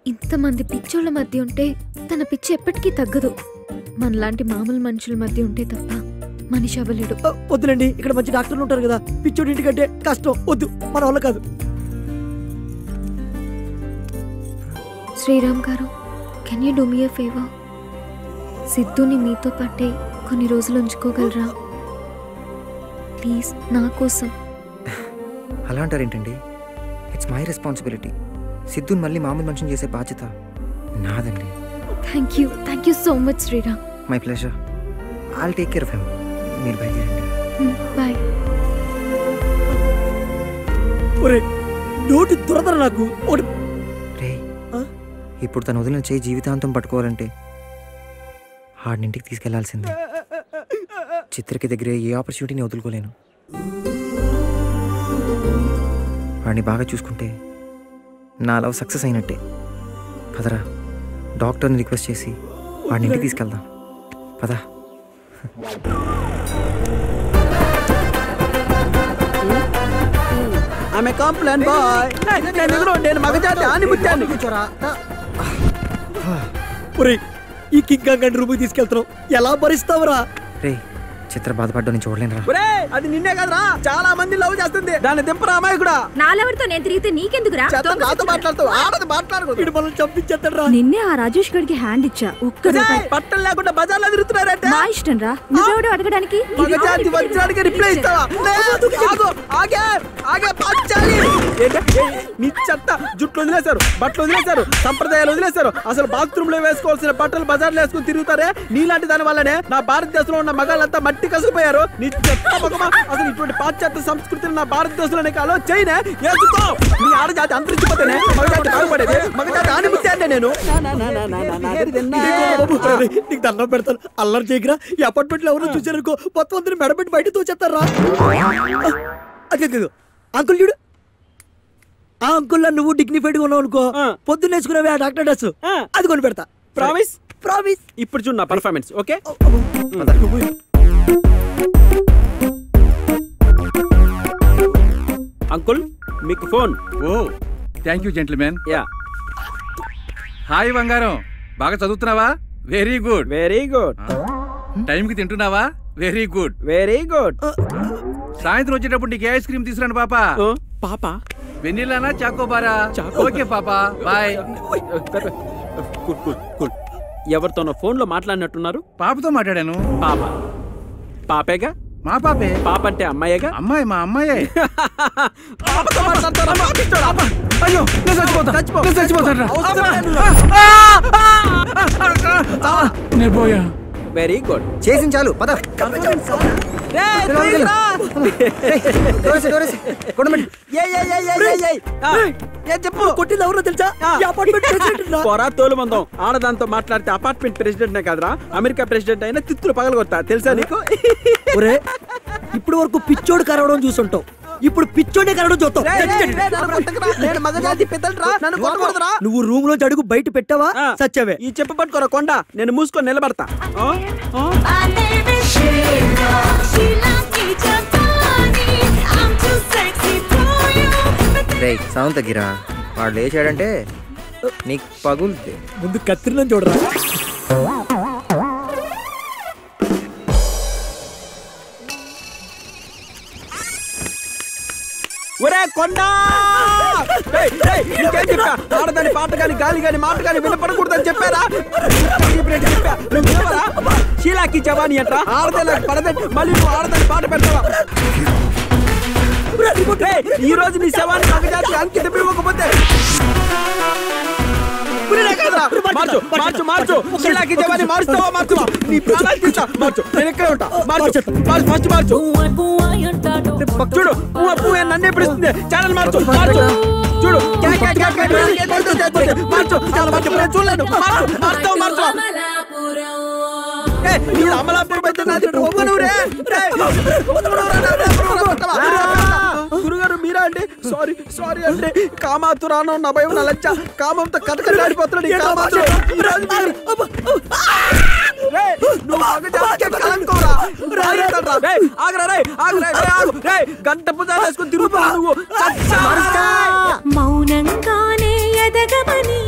ఇంతమంది పిచ్చోళ్ళ మధ్య ఉంటే తన పిచ్చి ఎప్పటికీ తగ్గదు. మనలాంటి మామూలు మనుషుల మధ్య ఉంటే తప్ప. మనిషి అవ్వలేడు. వద్దులండి ఇక్కడ మంచి డాక్టర్లు ఉంటారు కదా. పిచ్చోడి ఇంటికంటే కష్టం వద్దు మన వల్ల కాదు. శ్రీరామ్ గారు can you do me a favour సిద్ధుని మీతో పట్టే కొన్ని రోజులు ఉంచుకోగలరా? ప్లీజ్ నా కోసం. అలా అంటారేంటండి? ఇట్స్ మై రెస్పాన్సిబిలిటీ సిద్ధుని మళ్ళీ మామూలు మనిషిని చేసే బాధ్యత నాదండి. Thank you thank you so much Sriram. My pleasure I'll take care of him మీరు బయలుదేరండి. బాయ్. ఒరే నోటి దురదర నాకు. రే ఇప్పుడు తను వదిలిన చేయి జీవితాంతం పట్టుకోవాలంటే ఆడినింటికి తీసుకెళ్ళాల్సిందే. చిత్రకి దగ్గరే ఏ ఆపర్చునిటీని వదులుకోలేను. వాడిని బాగా చూసుకుంటే నా లవ్ సక్సెస్ అయినట్టే. పదరా డాక్టర్ని రిక్వెస్ట్ చేసి వాడిని ఇంటికి తీసుకెళ్దాం. పదా. ఆమె కాంప్లైన్ బాయ్. నేను ఎదురు నేను మగజాతి ఆని ముత్యాన్ని ఒరే ఈ కింగ్ కాంగ్ రూమ్కి తీసుకెళ్తున్నాం ఎలా భరిస్తావురా? రే చిత్ర బాధపడ్డా నేను చూడలేనురా అది నిన్నే కదరా? చాలా మంది లవ్ చేస్తుంది. దాన్ని దింపరా అమ్మాయి కూడా నాలెవరితో నేను తిరిగితే నీకెందుకురా? నాతో మాట్లాడుతావు. ఆడది మాట్లాడకూడదు. మనల్ని చంపించేస్తాడు నిన్నే ఆ రాజేష్ గడికి హ్యాండ్ ఇచ్చా. ఒక్క లేకుండా బజార్లో తిరుగుతున్నారంటే? మా ఇష్టం రా నువ్వెవడో అడగడానికి? మగజాతి వజ్రానికి రిప్లై ఇస్తావా? లేదు, ఆగు, ఆగే? ఏ- నీ చెత్త. జుట్లు వదిలేశారు బట్టలు వదిలేశారు సంప్రదాయాలు వదిలేశారు. అసలు బాత్రూమ్లో వేసుకోవాల్సిన బట్టలు బజార్లో వేసుకుని తిరుగుతారే? నీలాంటి దాని వల్లనే నా భారతదేశంలో ఉన్న మగాళ్ళంతా మట్టి కసిపోయారు నీ చెత్త మొగమా అసలు ఇటువంటి పాశ్చాత్య సంస్కృతిని నా భారతదేశంలోనే కాలో చైనా వేసుకో నీ ఆడజాతి అంతరించిపోతేనే మగజాతి బాగుపడేది మగజాతి ఆనిమితే అంటే నేను నీకు దండం పెడతాను అల్లరి చేయకరా ఈ అపార్ట్మెంట్లో ఎవరో చూసారనుకో మొత్తం అందరూ మెడబెట్టి బయట తోచేస్తారా అంకుల్ చూడు ఆ అంకుల్ నువ్వు డిగ్నిఫైడ్గా ఉన్నావు అనుకో పొద్దున్న వేసుకున్నావే ఆ డాక్టర్ డ్రెస్ అది కొని పెడతా ప్రామిస్ ప్రామిస్ ఇప్పుడు చూడు నా పర్ఫార్మెన్స్ ఓకే అంకుల్ మీకు phone. Oh thank you gentlemen yeah. Hi బంగారం బాగా చదువుతున్నావా? వెరీ గుడ్ వెరీ గుడ్ టైంకి తింటున్నావా? వెరీ గుడ్ వెరీ గుడ్ సాయంత్రం వచ్చేటప్పుడు నీకు ఐస్ క్రీమ్ తీసుకురండి పాప? పాప? వెన్నీలానా చాకోబారా ఓకే పాప. బాయ్ ఎవరితోనో ఫోన్లో మాట్లాడినట్టున్నారు? పాపతో మాట్లాడాను. పాప. పాపేగా? మా పాపే పాప అంటే అమ్మాయేగా అమ్మాయి మా అమ్మాయే? అయ్యో నేను చచ్చిపోతా చచ్చిపో. నేను చచ్చిపోతాను అవసరం నేను పోయా వెరీ గుడ్ చేసింది చాలు పద చెప్పు? కొట్టింది ఎవరో తెలుసా? Apartment president. పొరా తోలు మందం ఆడదాంతో మాట్లాడితే అపార్ట్మెంట్ ప్రెసిడెంట్ కాదురా. అమెరికా ప్రెసిడెంట్ అయినా తిత్తులు పగలగొత్తా తెలుసా నీకు? ఒరే ఇప్పుడు వరకు పిచ్చోడు కరవడం చూసుంటావు. ఇప్పుడు పిచ్చోడే కరవడం చూస్తావు. నువ్వు రూమ్ లోంచి అడుగు బయట పెట్టావా? సచ్చావే ఈ చెప్పు పట్టుకోరా కొండ. నేను మూసుకొని నిలబడతా. రే సౌండ్ తగ్గిరా. వాడు లేచాడంటే నీకు పగులుద్ది ముందు కత్తిరిని చూడరా. ఒరే కొండ! నీకేం చెప్పా? ఆడదాని పాట గాని గాలి గాని మాట గాని వినపడకూడదని చెప్పారా చెప్పా షీలాకి జవాని అంట. ఆడదాని పడదండి మళ్ళీ నువ్వు ఆడదాని పాట పెడతావా? ఈ రోజు నీ శవాన్ని మగజాతి అంకితం ఇవ్వకపోతే మార్చు మార్చు మార్చు షీలాకి జవాని మారుస్తావా మార్చు నీ ప్రాణాలు తీసా మార్చు నేను ఇక్కడే ఉంటా మార్చు మార్చు ఫస్ట్ మార్చు చూడు పువ్వు నన్నే పిలుస్తుంది ఛానల్ మార్చు మార్చు చూడు. మార్చు చాలా మార్చు మార్చావు మార్చు అమలాపురం అయితే నాది ఒవ్వనూరే. గురుగారు మీరా అండి? సారీ సారీ అండి. కామాతురాను నా భయం నా లజ్జ. కామంతో కథకలాడిపోతున్నాడు గంట పుజాలు వేసుకుని నువ్వు. మౌనంగానే ఎదగమని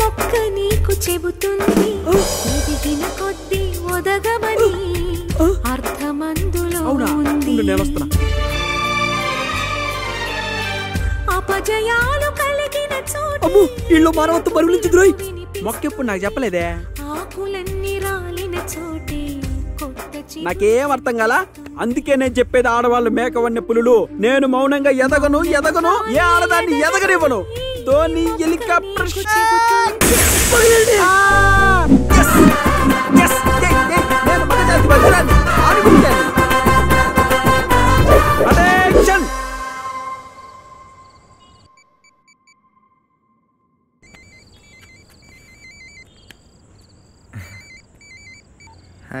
మొక్క నీకు చెబుతుంది. ఎదిగిన కొద్దీ ఒదగమని అర్థమందులో ఉంది. నేను వస్తున్నా. అపజయాలు కలిగిన చోట. అమ్ము ఇల్లు మానవత్వం పరుగు నుంచి మొక్కెప్పుడు నాకు చెప్పలేదే? ఆకులన్నీ రాలిన చోటే నాకేం అర్థం కాలా? అందుకే నేను చెప్పేది ఆడవాళ్ళు మేకవన్న పులులు. నేను మౌనంగా ఎదగను ఎదగను. ఏ ఆడదాన్ని ఎదగనివ్వను. ధోని హెలికాప్టర్ నేను వజ్రాన్ని,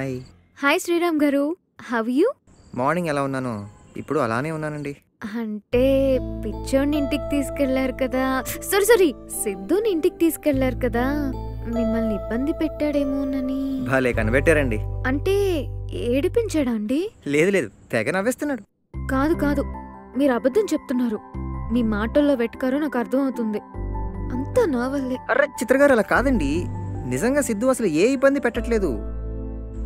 హాయ్. హాయ్ శ్రీరామ్ గారు. హవ్ యూ మార్నింగ్ ఎలా ఉన్నాను? ఇప్పుడు అలానే ఉన్నానండి. అంటే పిచ్చోడిని ఇంటికి తీసుకెళ్ళారు కదా. సారీ సారీ సిద్ధుని ఇంటికి తీసుకెళ్ళారు కదా. మిమ్మల్ని ఇబ్బంది పెట్టాడేమోనని. భలే కనిపెట్టారండి. అంటే ఏడిపించాడా అండి? లేదు లేదు తెగ నవ్వేస్తున్నాడు. కాదు కాదు మీరు అబద్ధం చెప్తున్నారు. మీ మాటల్లో వెట్కారో నాకు అర్థం అవుతుంది. అంతా నా వల్లే. అర్రే చిత్రగారు అలా కాదండి. నిజంగా సిద్ధు అసలు ఏ ఇబ్బంది పెట్టట్లేదు.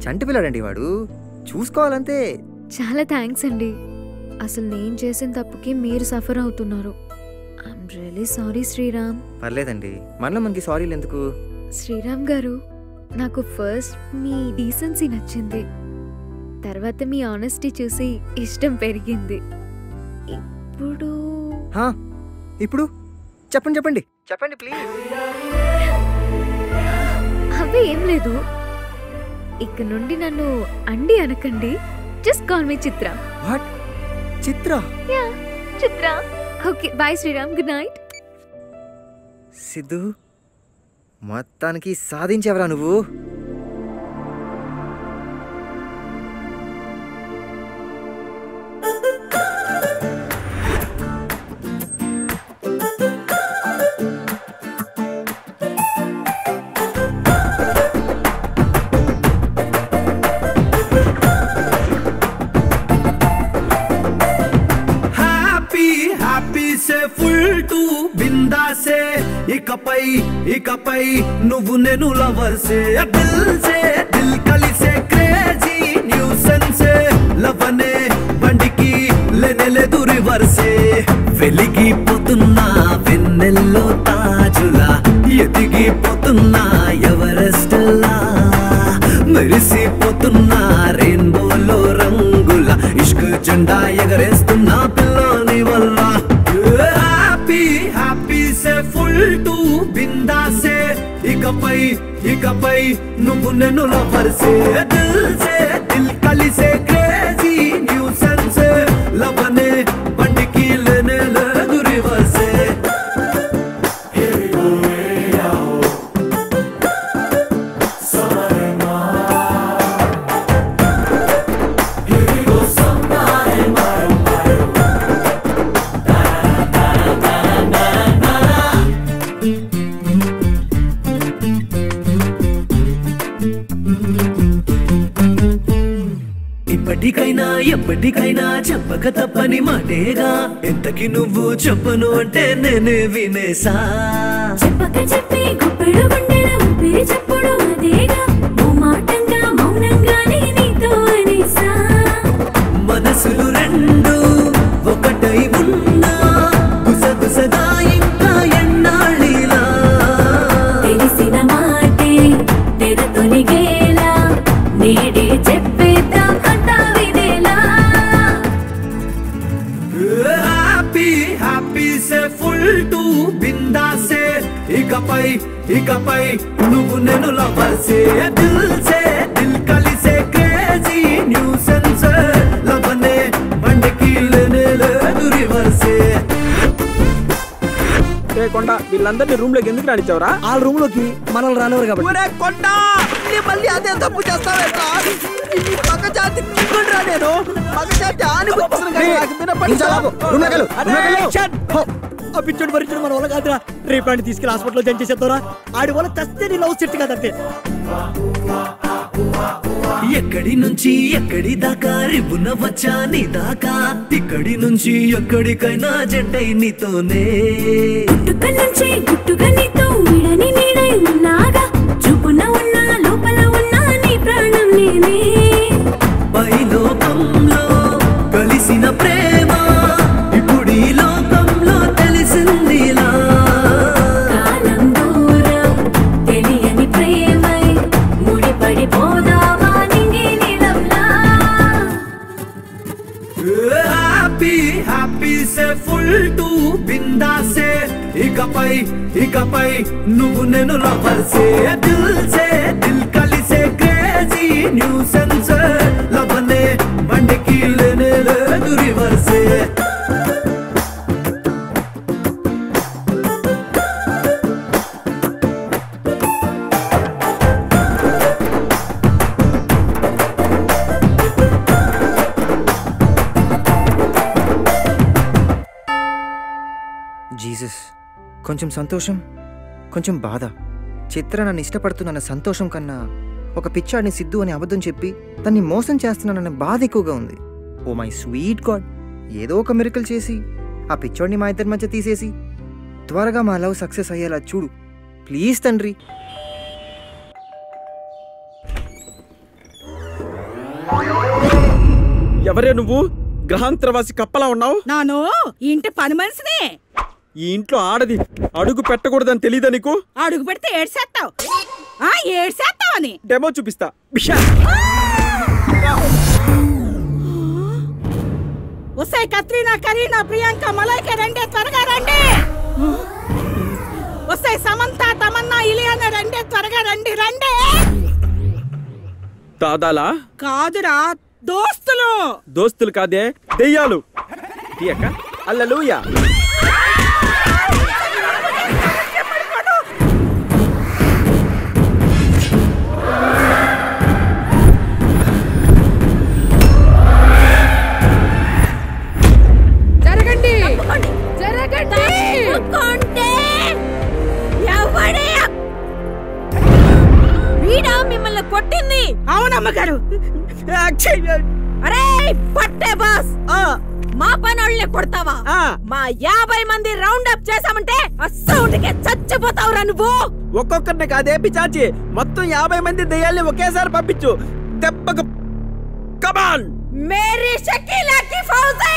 చంటి పిల్లాడండి వాడు. చూసుకోవాలంతే. చాలా థ్యాంక్స్ అండి. అసలు నేను చేసిన తప్పుకి మీరు సఫర్ అవుతున్నారు. I'm really sorry Sriram. పర్లేదండి. మనలో మనకి సారీలు ఎందుకు? శ్రీరామ్ గారు నాకు ఫస్ట్ మీ డీసెన్సీ నచ్చింది. తర్వాత మీ ఆనెస్టీ చూసి ఇష్టం పెరిగింది. ఇప్పుడు హా, ఇప్పుడు? చెప్పండి చెప్పండి. చెప్పండి ప్లీజ్ అవి ఏం లేదు. ఇక నుండి నన్ను అండి అనకండి. Just call me Chitra. What? Chitra? Yeah Chitra. Okay bye Sriram good night. Siddhu మొత్తానికి సాధించావరా నువ్వు? ఇకపై ఇకపై నువ్వు నేను లవర్సే. దిల్ సే దిల్ కలిసే క్రేజీ న్యూసెన్సే లవనే బండికి లేనే లేదు రివర్సే. వెలిగిపోతున్నా ఇకపై ఇకపై నువ్వు నన్ను లవర్సే దిల్ సే దిల్ కలిసే తప్పని ఎంతకి నువ్వు చెప్పను అంటే నేనే వినేసా. చెప్పక చెప్పి గుప్పెడు గుండెల ఊపిరి చప్పుడు అదేగా ఇకపై నువ్వు నేను లవర్సే దిల్ సే దిల్ కలిసే క్రేజీ న్యూసెన్స్ లవనే బండికి లేనే లేదు రివర్సే. కొండ వీళ్ళందరినీ రూమ్లోకి ఎందుకు రానిచ్చావరా? ఆ రూమ్లోకి మనల్ని రానివారు కాబట్టి. కొండ మళ్ళీ అదే తప్పు చేస్తావేట్రా పక్క జాతి నేను. జాతి. ఆ పిచ్చోడు మన వల్ల కాదురా. తీసుకెళ్ళి హాస్పిటల్లో జాయిన్ చేసేద్దారా. ఆడి వల్ల చస్తే నీ లవ్ సెట్ కాదంతే. ఎక్కడి నుంచి ఎక్కడి దాకా రివ్వున వచ్చా నీ దాకా? ఇక్కడి నుంచి ఎక్కడికైనా జంటై నీతోనే. గుట్టుక నుంచి గుట్టుగా నీతో విడని నీడై ఉన్నాగా కొంచెం సంతోషం కొంచెం బాధ. చిత్ర నన్ను ఇష్టపడుతున్న సంతోషం కన్నా ఒక పిచ్చాడిని సిద్ధు అని అబద్ధం చెప్పి తన్ని మోసం చేస్తున్నానన్న బాధ ఎక్కువగా ఉంది. Oh my sweet god! ఏదో ఒక మిరకల్ చేసి ఆ పిచ్చోడిని మా ఇద్దరి మధ్య తీసేసి త్వరగా మా లవ్ సక్సెస్ అయ్యేలా చూడు. ప్లీజ్ తండ్రి. ఎవరే నువ్వు? గ్రహాంతరవాసి కప్పలా ఉన్నావు? నాను ఇంటి పని మనిషినే. ఈ ఇంట్లో ఆడది అడుగు పెట్టకూడదని తెలీదా నీకు? అడుగు పెడితే ఏడ్సేస్తావు ఆ ఏడ్సేస్తావు అని. డెమో చూపిస్తా. వస్తాయి కత్రీనా కరీనా ప్రియాంక మలైక రండి త్వరగా రండి. వస్తాయి సమంత తమన్నా ఇలియానా రండి త్వరగా రండి రండి. దాదాలా కాదురా దోస్తులు. దోస్తులు కాదే దెయ్యాలు. అల్లలుయా. కొట్టింది. అవునమ్మగారు. అరే పట్టే బాస్. మా పనోళ్ళని కొడతావా? మా యాభై మంది రౌండ్ అప్ చేసామంటే అస్సౌండ్కే చచ్చిపోతావురా నువ్వు. ఒక్కొక్కరిని కాదే పిచాచి. మొత్తం యాభై మంది దెయ్యాల్ని ఒకేసారి పంపించు. దెబ్బకు కమాన్! మేరీ షకీలా కి ఫౌజీ!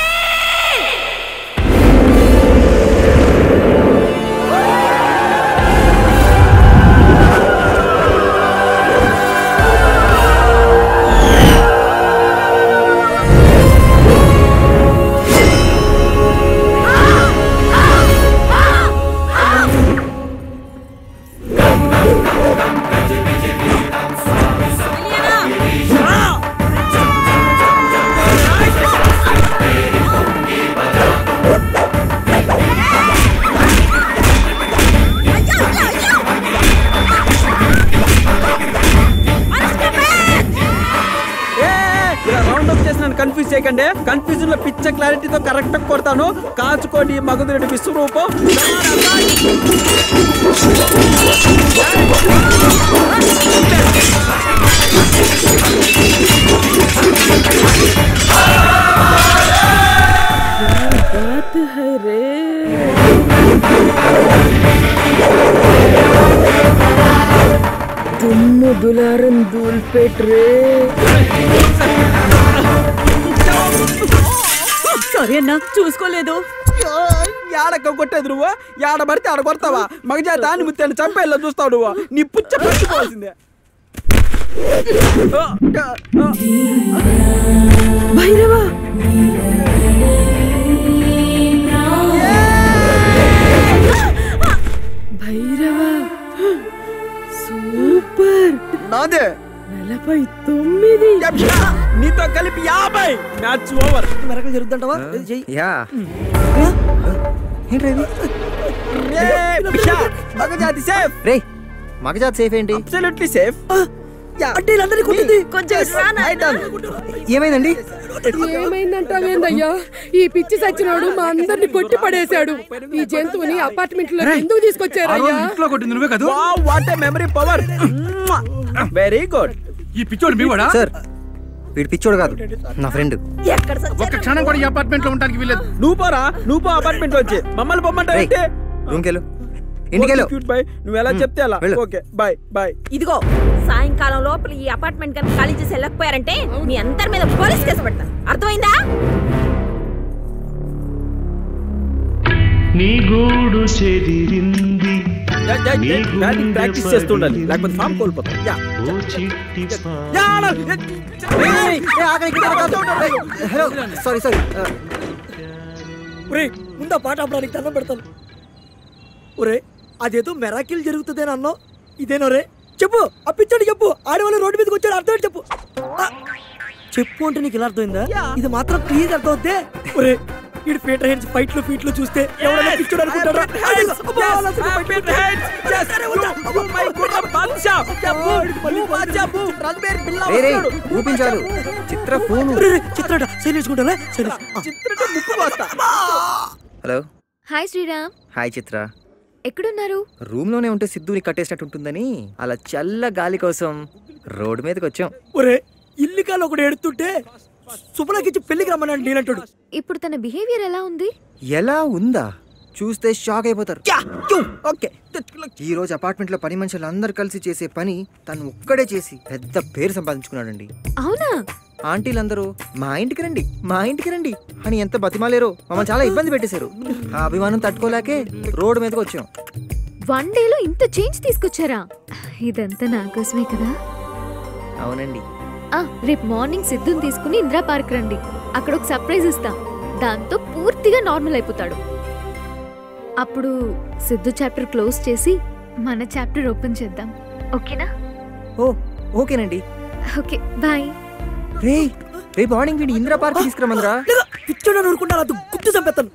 కన్ఫ్యూజ్ చేయకండి. కన్ఫ్యూజన్లో పిచ్చ క్లారిటీతో కరెక్ట్ కొడతాను. కాచుకోండి మగధుడి విశ్వరూపం. దులారం దూల్పెట్ రే. సారీ అన్న చూసుకోలేదు. యాడక్క కొట్టేది నువ్వు? యాడ పడితే ఆడ కొడతావా? మగజాత అని ముత్తాన్ని చంపేలా చూస్తావు నువ్వు. నీ పుచ్చ భైరవా! భైరవా! సూపర్! నాదే. నలభై తొమ్మిది. నీతో కలిపి యాభై. Match over. మెరకలు జరుగుతుంటావా? యా. మగజాతి సేఫ్. రే మగజాత్ సేఫ్ ఏంటి? Absolutely safe. అంటే వీళ్ళందరినీ కొట్టింది. కొంచెం ఏమైందండి? ఏమైందంటావేందయ్యా? ఈ పిచ్చి సచ్చినోడు మా అందరిని కొట్టి పడేశాడు. ఈ జంతువుని అపార్ట్మెంట్లో ఎందుకు తీసుకొచ్చారయ్యా? ఇంట్లో కొట్టింది నువ్వే కదా? What a memory power very good ఈ పిచ్చోడు మీ వాడా సార్ వీడు పిచ్చోడు కాదు నా ఫ్రెండ్. ఒక్క క్షణం కూడా ఈ అపార్ట్మెంట్లో ఉండడానికి వీలేదు నువ్వు పోరా నువ్వు పో అపార్ట్మెంట్ వచ్చి మమ్మల్ని పొమ్మంటావంటే రూమ్కి వెళ్ళు ఇంటికి వెళ్ళు క్యూట్ బాయ్ నువ్వు ఎలా చెప్తే అలా. ఓకే బాయ్ బాయ్ ఇదిగో సాయంకాలం లోపల ఈ అపార్ట్మెంట్ కనుక ఖాళీ చేసి వెళ్ళకపోయారంటే మీ అందరి మీద పోలీస్ కేసు పెడతాను అర్థమైందా? నీ గూడు చెదిరింది గుండె ప్రాక్టీస్ చేస్తుండాలి. లేకపోతే ఫామ్ కోల్పోతాం. యా. Sorry sorry. ఒరే ముందా పాట ఆపడానికి దండం పెడతాను. ఒరే అదేదో మెరాకిల్ జరుగుతుందేని అన్నావు ఇదేనో రే. చెప్పు అప్పించండి చెప్పు. ఆడవాళ్ళు రోడ్డు మీదకి వచ్చాడు అర్థం చెప్పు. చెప్పు అంటే నీకు ఇలా అర్థమైందా? ఇది మాత్రం ప్లీజ్ అర్థం అవుతే ఒరే వీడు పీటర్ హెడ్స్ ఫైట్లో ఫీట్లో చూస్తే ఎవరైనా పిచ్చోడు అనుకుంటారా చిత్ర ఫోన్. చిత్రట సైలెన్స్కుంటా hello. Hi Sriram. Hi Chitra. ఎక్కడున్నారు? రూమ్లోనే ఉంటే సిద్ధుని కట్టేసినట్టు ఉంటుందని అలా చల్ల గాలి కోసం రోడ్డు మీదకి వచ్చాం. ఒరే ఇల్లికాలు ఒకడు ఎడుతుంటే సుబ్బలకిచ్చి పెళ్ళికి రమ్మన్నాడు నేనంటాడు. ఇప్పుడు తన బిహేవియర్ ఎలా ఉంది? ఎలా ఉందా? చూస్తే షాక్ అయిపోతారు. ఓకే. ఈ రోజు అపార్ట్మెంట్లో పని మనుషులు అందరు కలిసి చేసే పని తను ఒక్కడే చేసి పెద్ద పేరు సంపాదించుకున్నాడండి. అవునా? ఆంటీలందరూ మా ఇంటికి రండి మా ఇంటికి రండి అని ఎంత బతిమాలేరో మమ్మల్ని చాలా ఇబ్బంది పెట్టేశారు. ఆ అభిమానం తట్టుకోలేకే రోడ్డు మీదకి వచ్చాం. వన్ డేలో ఇంత చేంజ్ తీసుకొచ్చారా? ఇదంతా నా కోసమే కదా? అవునండి. రేపు మార్నింగ్ సిద్ధుని తీసుకుని ఇందిరా పార్క్ రండి. అక్కడ ఒక సర్ప్రైజ్ ఇస్తా. దాంతో పూర్తిగా నార్మల్ అయిపోతాడు. అప్పుడు సిద్ధు చాప్టర్ క్లోజ్ చేసి మన చాప్టర్ ఓపెన్ చేద్దాం. ఓకేనా? ఓ ఓకేనండి. Okay bye. రే రేపు మార్నింగ్ వీడి ఇందిరా పార్క్ తీసుకురమ్మందిరా? పిచ్చోడ నూరుకుంటా అది గుర్తు చంపేస్తాను.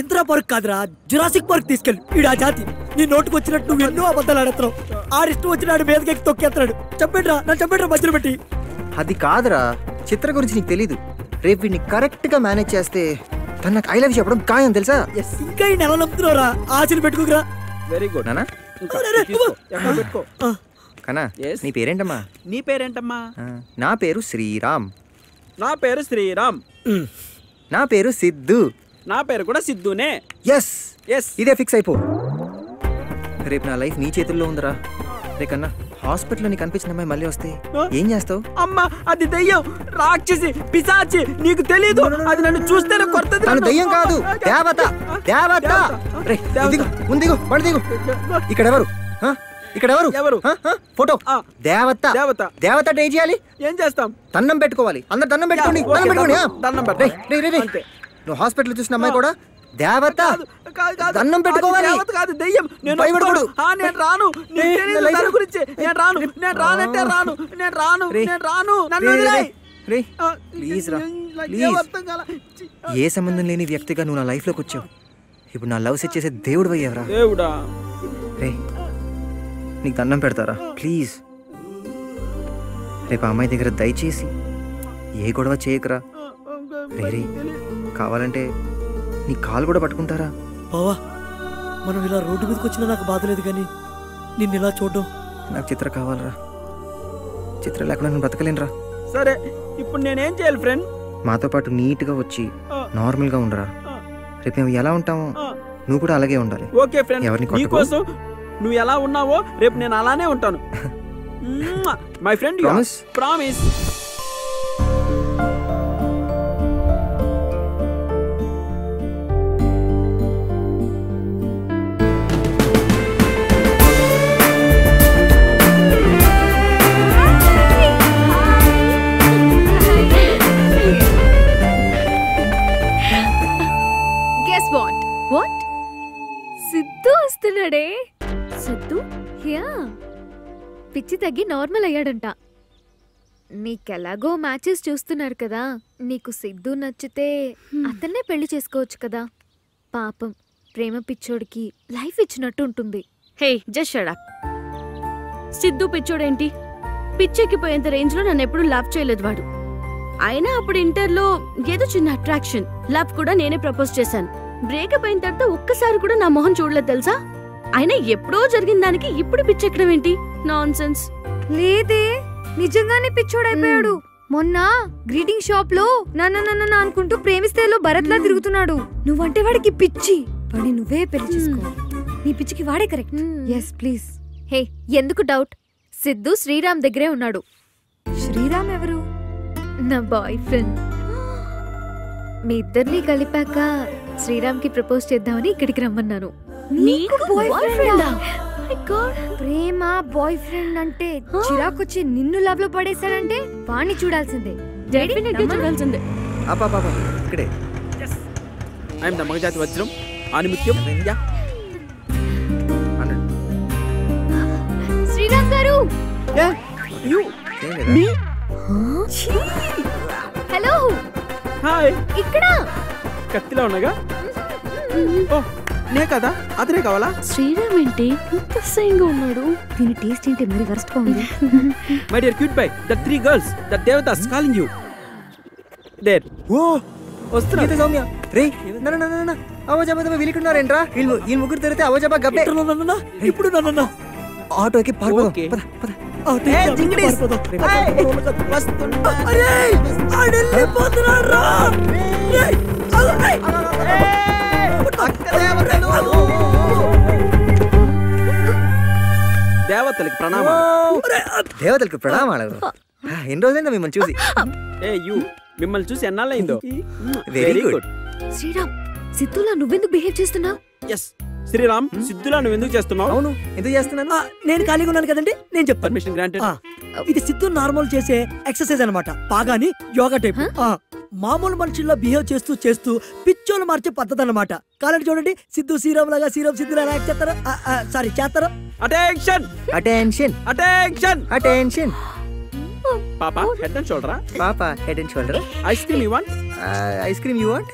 ఇందిరా పార్క్ కాదురా జురాసిక్ పార్క్ తీసుకెళ్ళి. ఈడు ఆ జాతి. నీ నోటుకు వచ్చినట్టు నువ్వు ఎన్నో అబద్ధాలు ఆడుతున్నావు ఆడిష్టం వచ్చినాడు మీదకి తొక్కేస్తున్నాడు. చెప్పండిరా నన్ను చెప్పండిరా మధ్యలో పెట్టి. అది కాదురా. చిత్ర గురించి నీకు తెలీదు. రేపు వీడిని కరెక్ట్గా మేనేజ్ చేస్తే తను నాకు ఐ లవ్ చెప్పడం ఖాయం తెలుసా? ఇంకా ఈ నెల నమ్ముతున్నావురా ఆశలు పెట్టుకోకరా. వెరీ గుడ్ నానా? పెట్టుకో. కనా నీ పేరేంటమ్మా? నీ పేరేంటమ్మా? నా పేరు శ్రీరామ్. నా పేరు శ్రీరామ్. నా పేరు సిద్ధు. నా పేరు కూడా సిద్ధునే. ఎస్ ఎస్ ఇదే ఫిక్స్ అయిపో. రేపు నా లైఫ్ నీ చేతుల్లో ఉందిరా. రే కన్నా హాస్పిటల్లో నీకు కనిపించిన అమ్మాయి మళ్ళీ వస్తే ఏం చేస్తావు? అమ్మా అది దెయ్యం. రాక్షసి పిశాచి నీకు తెలీదు. అది నన్ను చూస్తేనే కొడుతుంది తను. దయ్యం కాదు దేవత. దేవత. రే దిగు ముందు దిగు బండి దిగు. ఇక్కడ ఎవరు ఆ? ఇక్కడ ఎవరు? ఎవరు ఆ? ఆ? ఫోటో. దేవత. దేవత. దేవత అంటే ఏం చేయాలి? ఏం చేస్తాం? దండం పెట్టుకోవాలి. అందరు దండం పెట్టుకోండి ఓకే, దండం పెట్టుకోండి ఆ? దండం- దండం. రేయ్, రేయ్, రేయ్, రేయ్. నువ్వు హాస్పిటల్ చూసిన అమ్మాయి కూడా? దేవత. దండం పెట్టుకోవాలి కాదు దెయ్యం. నేను భయపడకూడదు. నేను రాను. నీకు రేయ్, తెలీదు నా లైఫ్ దాని గురించి. నేను రాను. నేను రానంటే రాను. నేను రాను. నేను రాను. నన్ను ఆ, ప్లీజ్ రా. ప్లీజ్. ఏం సంబంధం లేని వ్యక్తిగా నువ్వు నా లైఫ్లోకి వచ్చావు? ఇప్పుడు నా లవ్ సెట్ చేసే దేవుడు అయ్యావరా. దేవుడా. రే నీకు దండం పెడతారా? ప్లీజ్. రేపు అమ్మాయి దగ్గర దయచేసి ఏ గొడవ చేయకురా? రే రే. కావాలంటే నీ కాలు కూడా పట్టుకుంటారా? బావా మనం ఇలా రోడ్డు మీదకి వచ్చినా నాకు బాధ లేదు కానీ నిన్ను ఇలా చూడడం నాకు చిత్ర కావాలరా. చిత్ర లేకుండా నేను బతకలేనురా సరే ఇప్పుడు నేనేం చేయాలి ఫ్రెండ్? మాతో పాటు నీట్గా వచ్చి నార్మల్గా ఉండరా. రేపు మేము ఎలా ఉంటామో నువ్వు కూడా అలాగే ఉండాలి. ఓకే ఫ్రెండ్ ఎవరిని. నీకోసం నువ్వు ఎలా ఉన్నావో రేపు నేను అలానే ఉంటాను. My friend Promise? ప్రామిస్ పిచ్చి తగ్గి నార్మల్ అయ్యాడంట. నీకెలాగో మ్యాచెస్ చూస్తున్నారు కదా నీకు సిద్ధు నచ్చితే అతన్నే పెళ్ళి చేసుకోవచ్చు కదా. పాపం ప్రేమ పిచ్చోడికి లైఫ్ ఇచ్చినట్టు ఉంటుంది. హే జస్ట్ సిద్ధు పిచ్చోడేంటి? పిచ్చెక్కిపోయేంత రేంజ్లో నన్ను ఎప్పుడు లవ్ చేయలేదు వాడు. అయినా అప్పుడు ఇంటర్లో ఏదో చిన్న అట్రాక్షన్ లవ్ కూడా నేనే ప్రపోజ్ చేశాను. బ్రేకప్ అయిన తర్వాత ఒక్కసారి కూడా నా మొహం చూడలేదు తెలుసా? అయినా ఎప్పుడో జరిగిన దానికి ఇప్పుడు పిచ్చెక్కడం ఏంటి? నాన్ సెన్స్ లేదే నిజంగానే పిచ్చోడైపోయాడు. మొన్న గ్రీటింగ్ షాప్లో నన్ను నన్ను అనుకుంటూ ప్రేమిస్తేలో భరత్ లా తిరుగుతున్నాడు. నువ్వంటే వాడికి పిచ్చి. వాడి నువ్వే పెళ్ళి చేసుకో నీ పిచ్చికి వాడే కరెక్ట్. ఎస్ ప్లీజ్ హే ఎందుకు డౌట్ సిద్ధు శ్రీరామ్ దగ్గరే ఉన్నాడు. శ్రీరామ్ ఎవరు? నా బాయ్ ఫ్రెండ్ మీ ఇద్దరిని కలిపాక శ్రీరామ్కి ప్రపోజ్ చేద్దామని ఇక్కడికి రమ్మన్నాను. నీకు బాయ్ ఆ? ప్రేమ బాయ్ ఫ్రెండ్ అంటే చిరాకొచ్చి నిన్ను లవ్లో పడేశాడంటే వాణ్ణి చూడాల్సిందే. Definitely చూడాల్సిందే. అబ్బా ఇక్కడే. ఐఎమ్ ద మగజాతి వజ్రం ఆనిముత్యం యా. శ్రీరామ్ గారు! You me? హలో హాయ్ ఇక్కడ? కత్తిలో ఉన్నాగా? ఓ. నే కదా? అతనే కావాలా? శ్రీరామ్ ఏంటి? ఇంత అసహ్యంగా ఉన్నాడు. దీని టేస్ట్ ఏంటి? మరి వరస్ట్గా ఉంది. My dear cute boy the three girls the దేవతాస్ calling you there ఓ! వస్తున్నా. సౌమ్య. రే అవజాబా వీలుకున్నారేంట్రా వీళ్ళు ఈ ముగ్గురు తిరిగితే అవజాబా గబ్బే. ఇప్పుడు నన్ను ఆటోకి పారిపోదాం ఓకే. పద పద. ఏయ్, దేవతలకి ప్రణామాలు. దేవతలకు ప్రణామాలు. ఆ, ఎన్ని రోజులైందా మిమ్మల్ని చూసి. ఏ యు మిమ్మల్ని చూసి ఎన్నాళ్ళైందో? వెరీ గుడ్ శ్రీరామ్ సిద్ధులా నువ్వెందుకు బిహేవ్ చేస్తున్నావు? ఎస్ శ్రీరామ్ సిద్ధులా నువ్వు ఎందుకు చేస్తున్నావు? అవును. ఎందుకు చేస్తున్నాను? నేను ఖాళీగా ఉన్నాను కదండి నేను చెప్తాను. పర్మిషన్ గ్రాంటెడ్ ఆ, ఇది సిద్ధు నార్మల్ చేసే ఎక్సర్సైజ్ అన్నమాట. బాగాని యోగా టైప్. ఆ, మామూలు మనుషుల్లో బిహేవ్ చేస్తూ చేస్తూ పిచ్చోలు మార్చే పద్ధతి అన్నమాట కాలండి చూడండి సిద్ధు శ్రీరామ్ లాగా శ్రీరామ్ సిద్ధు లాగా యాక్ట్ చేస్తారా. సారీ చేస్తారా. అటెన్షన్ అటెన్షన్ అటెన్షన్ అటెన్షన్ పాప హెడ్ అండ్ షోల్డరా పాప head and shoulder ice cream you want ice cream you want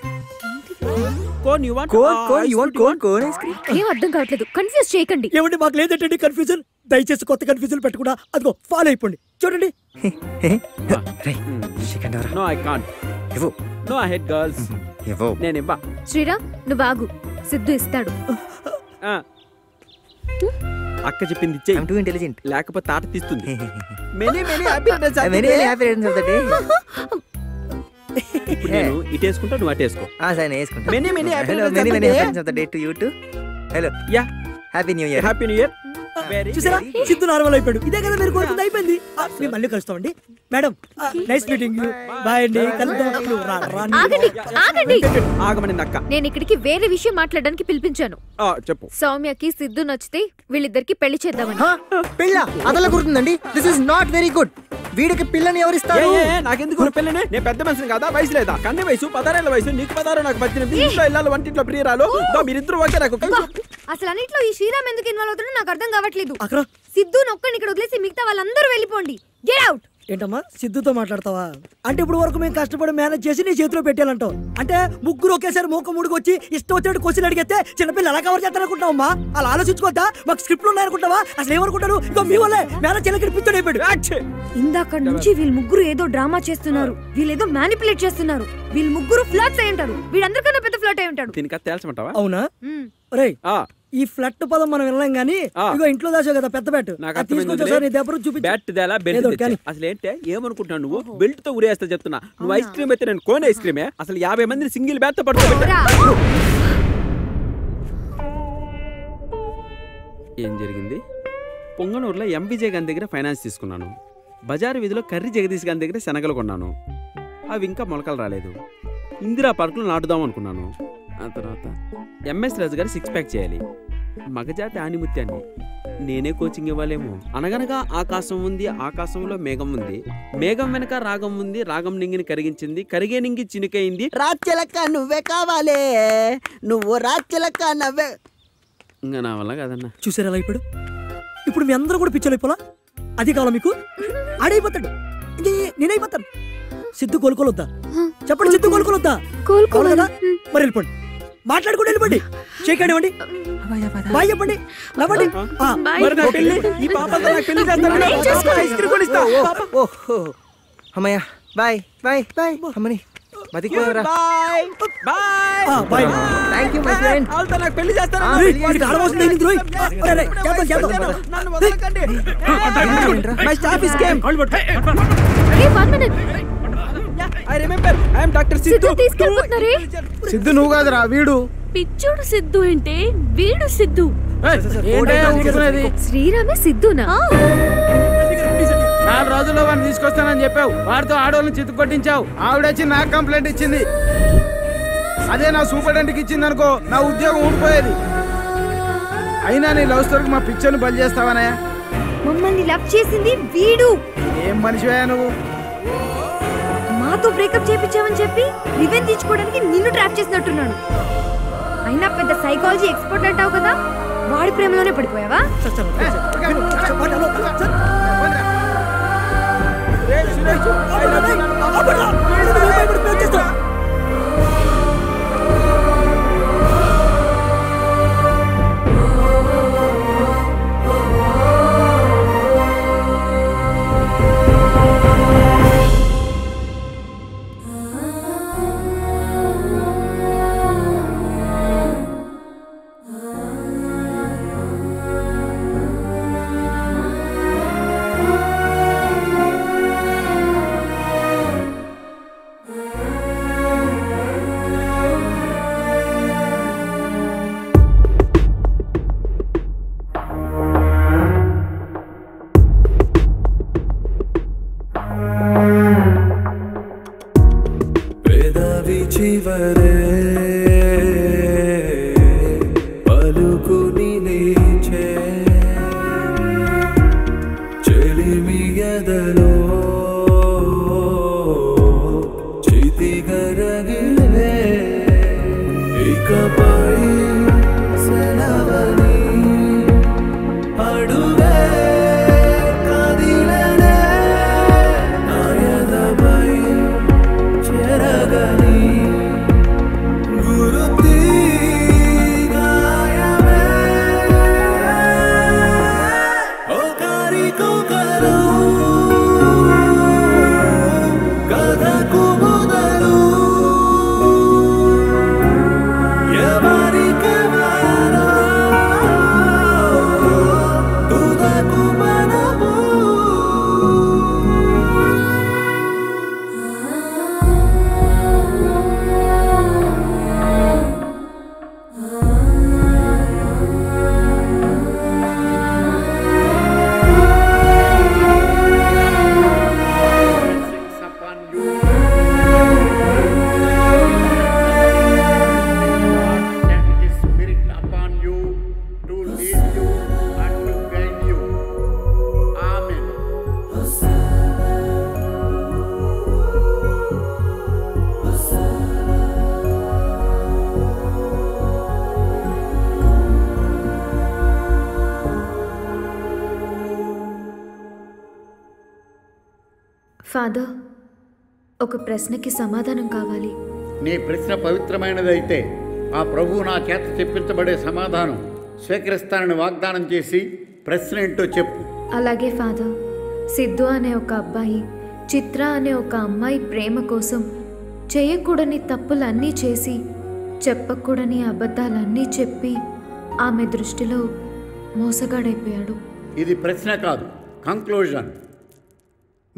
cone you want cone cone you want cone cone ice cream ఏం అర్థం కావట్లేదు. కన్ఫ్యూజ్ చేయకండి. ఏమండి మాకు లేదంటండి కన్ఫ్యూజన్ దయచేసి కొత్త కన్ఫ్యూజన్ పెట్టకుండా అదిగో ఫాలో అయిపోండి. చూడండి. చికెన్ నో ఐ కాంట్ ఇవ్వు. నో ఐ హెడ్ గర్ల్స్ ఇవ్వు. నేను ఇవ్వ. శ్రీరామ్ నువ్వు ఆగు. సిద్ధు ఇస్తాడు. ఆ. అక్క చెప్పింది ఇచ్చే టూ ఇంటెలిజెంట్ లేకపోతే తాట తీస్తుంది. Many many happy very very happy returns of the day ఇప్పుడు నేను ఇటు వేసుకుంటా నువ్వు అటు వేసుకో. ఆ సరే వేసుకుంటా. Many, many happy hello returns many of many the day. Happy happy new year happy new year చూసారా? సిద్ధు నార్మల్ అయిపోయాడు. ఇదే కదా మీరు కోరుకుంది? అయిపోయింది. ఆ, మేము మళ్ళీ కలుస్తామండి. మేడం నైస్ మీటింగ్ బాయ్ అండి. ఆగమనింది అక్క. నేను ఇక్కడికి వేరే విషయం మాట్లాడడానికి పిలిపించాను. ఆ, చెప్పు. సౌమ్యకి సిద్ధు నచ్చితే వీళ్ళిద్దరికి పెళ్ళి చేద్దామని. పిల్ల అదలా గుర్తుందండి this is not very good వీడికి పిల్లని ఎవరిస్తారు నాకెందుకు పిల్లని నేను పెద్ద మనిషిని కదా? వయసు లేదా? కన్ని వయసు పదారేళ్ళ వయసు నీకు పదారు నాకు పద్దెనిమిది. ఇంట్లో ఇల్లాలు వంటింట్లో ప్రియురాలు. మీరిద్దరు ఓకే నాకు అసలు అన్నిట్లో ఈ శ్రీరామ్ ఎందుకు ఇన్వాల్వ్ అవుతాడో నాకు అర్థం కావట్లేదు అక్కడ? సిద్ధు నొక్కని ఇక్కడ వదిలేసి మిగతా వాళ్ళందరూ వెళ్ళిపోండి. గెట్ అవుట్ ఏంటమ్మా? సిద్ధుతో మాట్లాడతావా? అంటే ఇప్పుడు వరకు మేము కష్టపడి మేనేజ్ చేసి నీ చేతిలో పెట్టాలంటావు అంటే ముగ్గురు ఒకేసారి మూక ముడికి వచ్చి ఇష్టం వచ్చినట్టు క్వశ్చన్ అడిగితే చిన్నపిల్లలు ఎలా కవర్ చేస్తారనుకుంటావమ్మా అలా ఆలోచించుకోద్దా మాకు స్క్రిప్ట్లు ఉన్నాయనుకుంటావా అసలు ఏమనుకుంటారు? ఇగో మీ వల్లే మేనేజ్ చేయలేక పిచ్చోడు అయిపోయాడు. ఇందాక నుంచి వీళ్ళు ముగ్గురు ఏదో డ్రామా చేస్తున్నారు. వీళ్ళు ఏదో మ్యానిపులేట్ చేస్తున్నారు. వీళ్ళు ముగ్గురు ఫ్లర్ట్స్ అయి ఉంటారు. వీళ్ళందరికన్నా పెద్ద ఫ్లర్ట్ అయి ఉంటాడు. దీనికి తేల్చమంటావా? అవునా? రే ఆ, ఈ ఫ్లట్ పదం మనం వినలేం గానీ ఆ. ఇగో ఇంట్లో దాచావు కదా పెద్ద బ్యాట్. నాకు అది తీసుకొచ్చి ఒకసారి నీ దగ్గర చూపించు. బ్యాట్ దేలా? బెల్ట్. కానీ. అసలు ఏంటే? ఏమనుకుంటున్నావు నువ్వు? బెల్ట్తో ఉరేస్తా చెప్తున్నా. నువ్వు ఐస్ క్రీమ్ అయితే నేను కోన్ ఐస్ క్రీమే. అసలు యాభై మందిని సింగిల్ బ్యాట్తో పట్టుకోబెట్టా ఏం జరిగింది? పొంగనూరులో ఎం విజయ్ గారి దగ్గర ఫైనాన్స్ తీసుకున్నాను. బజారు వీధిలో కర్రీ జగదీష్ గారి దగ్గర శనగలు కొన్నాను. అవి ఇంకా మొలకలు రాలేదు. ఇందిరా పార్కులు నాటుదాం అనుకున్నాను. ఆ తర్వాత ఎంఎస్ రాజు గారు సిక్స్ ప్యాక్ చేయాలి. మగజాతి ఆనిముత్యాన్ని. నేనే కోచింగ్ ఇవ్వాలేమో. అనగనగా ఆకాశం ఉంది ఆకాశంలో మేఘం ఉంది. మేఘం వెనక రాగం ఉంది రాగం నింగిని కరిగించింది. కరిగే నింగి చినుకైంది. రాత్యలక్క నువ్వే కావాలే. నువ్వు రాత్యలక్క నవ్వే. ఇంకా నా వల్ల కదన్నా. చూసారా అయిపోయాడు ఇప్పుడు? మీ అందరూ కూడా పిచ్చోలు అయిపోలా? అది కావాలా మీకు? ఆడైపోతాడు. నేనైపోతాను. సిద్ధు కోలుకోలొద్దా? చెప్పండి సిద్ధు కోలుకోలొద్దా? కోలుకోవాలి కదా? మరి వెళ్ళిపోండి. మాట్లాడుకుంటూ వెళ్ళిపోండి. చేయకండి బాయ్ చెప్పండి. నవ్వండి. ఆ, మరి నా పెళ్ళి ఈ పాపతో నాకు పెళ్ళి చేస్తారా? ఏం చేసుకోవాలి? ఐస్ క్రీమ్ కొనిస్తా. ఓహో. అమ్మయ్య బాయ్ బాయ్ బాయ్. అమ్మని మదికి పోరా బాయ్. బాయ్. ఆ, bye. Thank you my friend వాళ్ళతో నాకు పెళ్ళి వీడికి చేద్దాం, చేద్దాం. నన్ను వదలకండి. My staff is came I remember I am doctor Siddhu తీసుకెళ్ళిపోతున్నారే? Siddhu నువ్వు కాదురా వీడు. పిచ్చోడు సిద్ధు అంటే వీడు సిద్ధు? శ్రీరామే సిద్ధునా? నాలుగు రోజుల్లో వాడిని తీసుకొస్తానని చెప్పావు. వాడితో ఆడవాళ్ళని చిత్తు కొట్టించావు. ఆవిడొచ్చి నాకు కంప్లైంట్ ఇచ్చింది. అదే నా సూపరింటెండెంట్కి ఇచ్చింది అనుకో నా ఉద్యోగం ఊడిపోయేది. అయినా నీ లవ్ స్టోరీకి మా పిక్చర్ని బలి చేస్తావనే మమ్మల్ని లవ్ చేసింది వీడు. ఏం మనిషివా నువ్వు? మాతో బ్రేకప్ చేపించామని చెప్పి రివెంజ్ తీసుకోవడానికి నిన్ను ట్రాప్ చేసినట్టున్నాను అయినా పెద్ద సైకాలజీ ఎక్స్పర్ట్ అంటావు కదా వాడి ప్రేమలోనే పడిపోయావా ప్రశ్నకి సమాధానం కావాలి. నీ ప్రశ్న పవిత్రమైనదైతే ఆ ప్రభువు నా చేత చెప్పించబడే సమాధానం స్వీకరిస్తానని వాగ్దానం చేసి ప్రశ్న ఏంటో చెప్పు. అలాగే ఫాదర్. సిద్ధు అనే ఒక అబ్బాయి చిత్ర అనే ఒక అమ్మాయి ప్రేమ కోసం చేయకూడని తప్పులన్నీ చేసి చెప్పకూడని అబద్ధాలన్నీ చెప్పి ఆమె దృష్టిలో మోసగాడైపోయాడు. ఇది ప్రశ్న కాదు కంక్లూజన్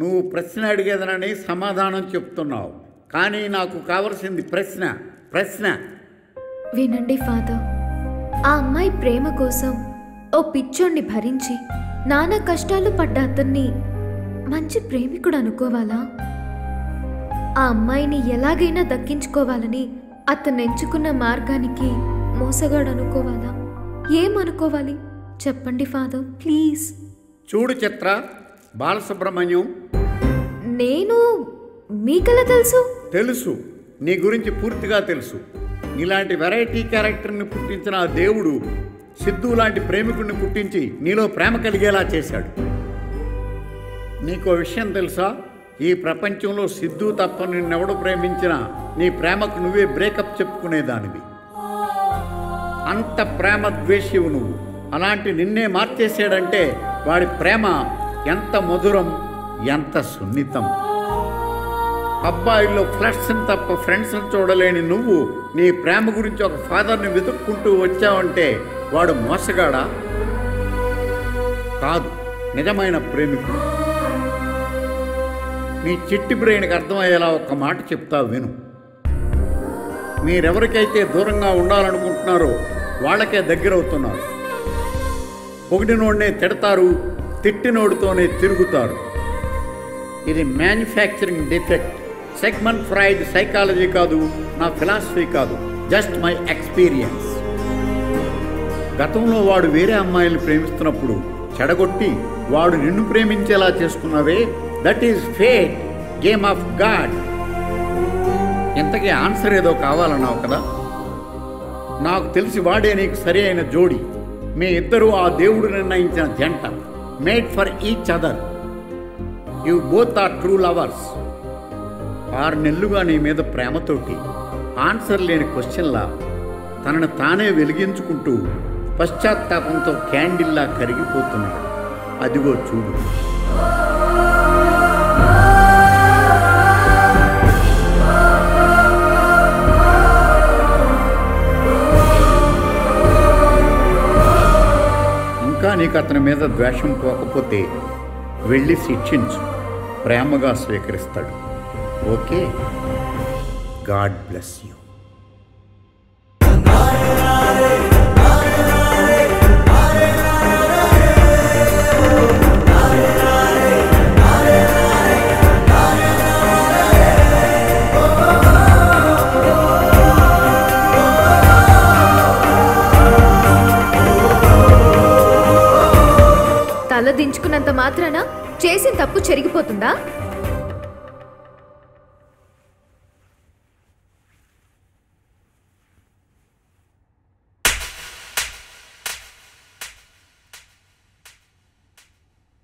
నువ్వు ప్రశ్న అడిగేదనని సమాధానం చెప్తున్నావు. కానీ నాకు కావలసింది ప్రశ్న ప్రశ్న. వినండి ఫాదర్. ఆ అమ్మాయి ప్రేమ కోసం ఓ పిచ్చోణ్ణి భరించి నానా కష్టాలు పడ్డ అతన్ని మంచి ప్రేమికుడు అనుకోవాలా? ఆ అమ్మాయిని ఎలాగైనా దక్కించుకోవాలని అతను ఎంచుకున్న మార్గానికి మోసగాడు అనుకోవాలా? ఏమనుకోవాలి? చెప్పండి ఫాదర్. ప్లీజ్. చూడు చిత్ర బాలసుబ్రహ్మణ్యం. నేను మీకెలా తెలుసు? తెలుసు. నీ గురించి పూర్తిగా తెలుసు. ఇలాంటి వెరైటీ క్యారెక్టర్ని పుట్టించిన ఆ దేవుడు సిద్ధు లాంటి ప్రేమికుడిని పుట్టించి నీలో ప్రేమ కలిగేలా చేశాడు. నీకో విషయం తెలుసా? ఈ ప్రపంచంలో సిద్ధు తప్ప నిన్నెవడు ప్రేమించినా నీ ప్రేమకు నువ్వే బ్రేకప్ చెప్పుకునేదానివి. అంత ప్రేమ ద్వేషివు నువ్వు. అలాంటి నిన్నే మార్చేసాడంటే వాడి ప్రేమ ఎంత మధురం ఎంత సున్నితం. అబ్బాయిల్లో ఫ్లడ్స్ని తప్ప ఫ్రెండ్స్ని చూడలేని నువ్వు నీ ప్రేమ గురించి ఒక ఫాదర్ని వెతుక్కుంటూ వచ్చావంటే వాడు మోసగాడా? కాదు నిజమైన ప్రేమికుడు. మీ చిట్టి బ్రెయిన్కి అర్థమయ్యేలా ఒక్క మాట చెప్తా విను. మీరెవరికైతే దూరంగా ఉండాలనుకుంటున్నారో వాళ్ళకే దగ్గరవుతున్నారు. పొగిడినోడినే తిడతారు తిట్టినోడితోనే తిరుగుతారు. ఇది manufacturing defect Sigmund Freud psychology కాదు నా ఫిలాసఫీ కాదు జస్ట్ మై ఎక్స్పీరియన్స్ గతంలో వాడు వేరే అమ్మాయిల్ని ప్రేమిస్తున్నప్పుడు చెడగొట్టి వాడు నిన్ను ప్రేమించేలా చేసుకున్నవే? That is fate game of god ఇంతకీ ఆన్సర్ ఏదో కావాలన్నావు కదా? నాకు తెలిసి వాడే నీకు సరి అయిన జోడి. మీ ఇద్దరూ ఆ దేవుడు నిర్ణయించిన జంట. Made for each other you both are true lovers ఆరు నెలలుగా నీ మీద ప్రేమతోటి ఆన్సర్ లేని క్వశ్చన్లా తనను తానే వెలిగించుకుంటూ పశ్చాత్తాపంతో క్యాండిల్లా కరిగిపోతున్నాడు. అదిగో చూడు. నీకు అతని మీద ద్వేషం పోకపోతే వెళ్ళి శిక్షించు. ప్రేమగా స్వీకరిస్తాడు. ఓకే? God bless you. చేసినంత మాత్రాన చేసిన తప్పు చెరిగిపోతుందా?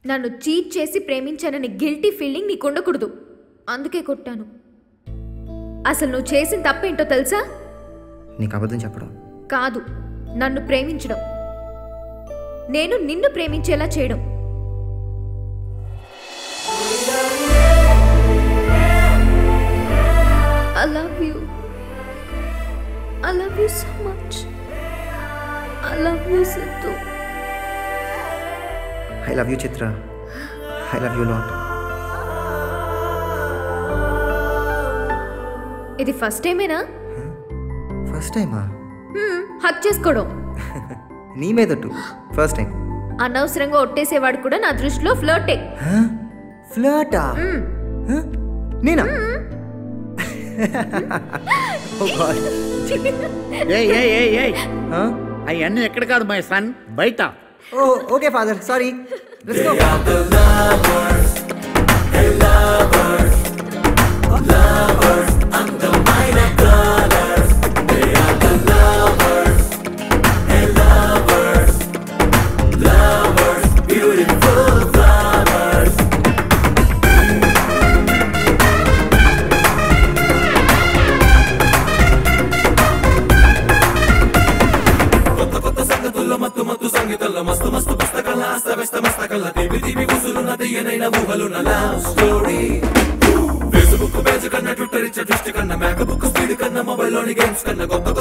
నన్ను చీట్ చేసి ప్రేమించానని గిల్టీ ఫీలింగ్ నీకు ఉండకూడదు. అందుకే కొట్టాను. అసలు నువ్వు చేసిన తప్పేంటో తెలుసా? నీకు అబద్ధం చెప్పడం. కాదు నన్ను ప్రేమించడం. నేను నిన్ను ప్రేమించేలా చేయడం. I love you. I love you so much. I love you, Sidhu. I love you Chitra I love you lot ఇది ఫస్ట్ టైమేనా ఫస్ట్ టైమా హక్ చేసుకోవడం. నీ మీదట్టు ఫస్ట్ టైం అనవసరంగా ఒట్టేసేవాడు కూడా నా దృష్టిలో ఫ్లర్టే ఫ్లర్టా నేనా అవన్నీ ఎక్కడ కాదు మై సన్ బయట. ఓ okay father sorry let's go సంగతుల్లో మొబైల్లోని గేమ్స్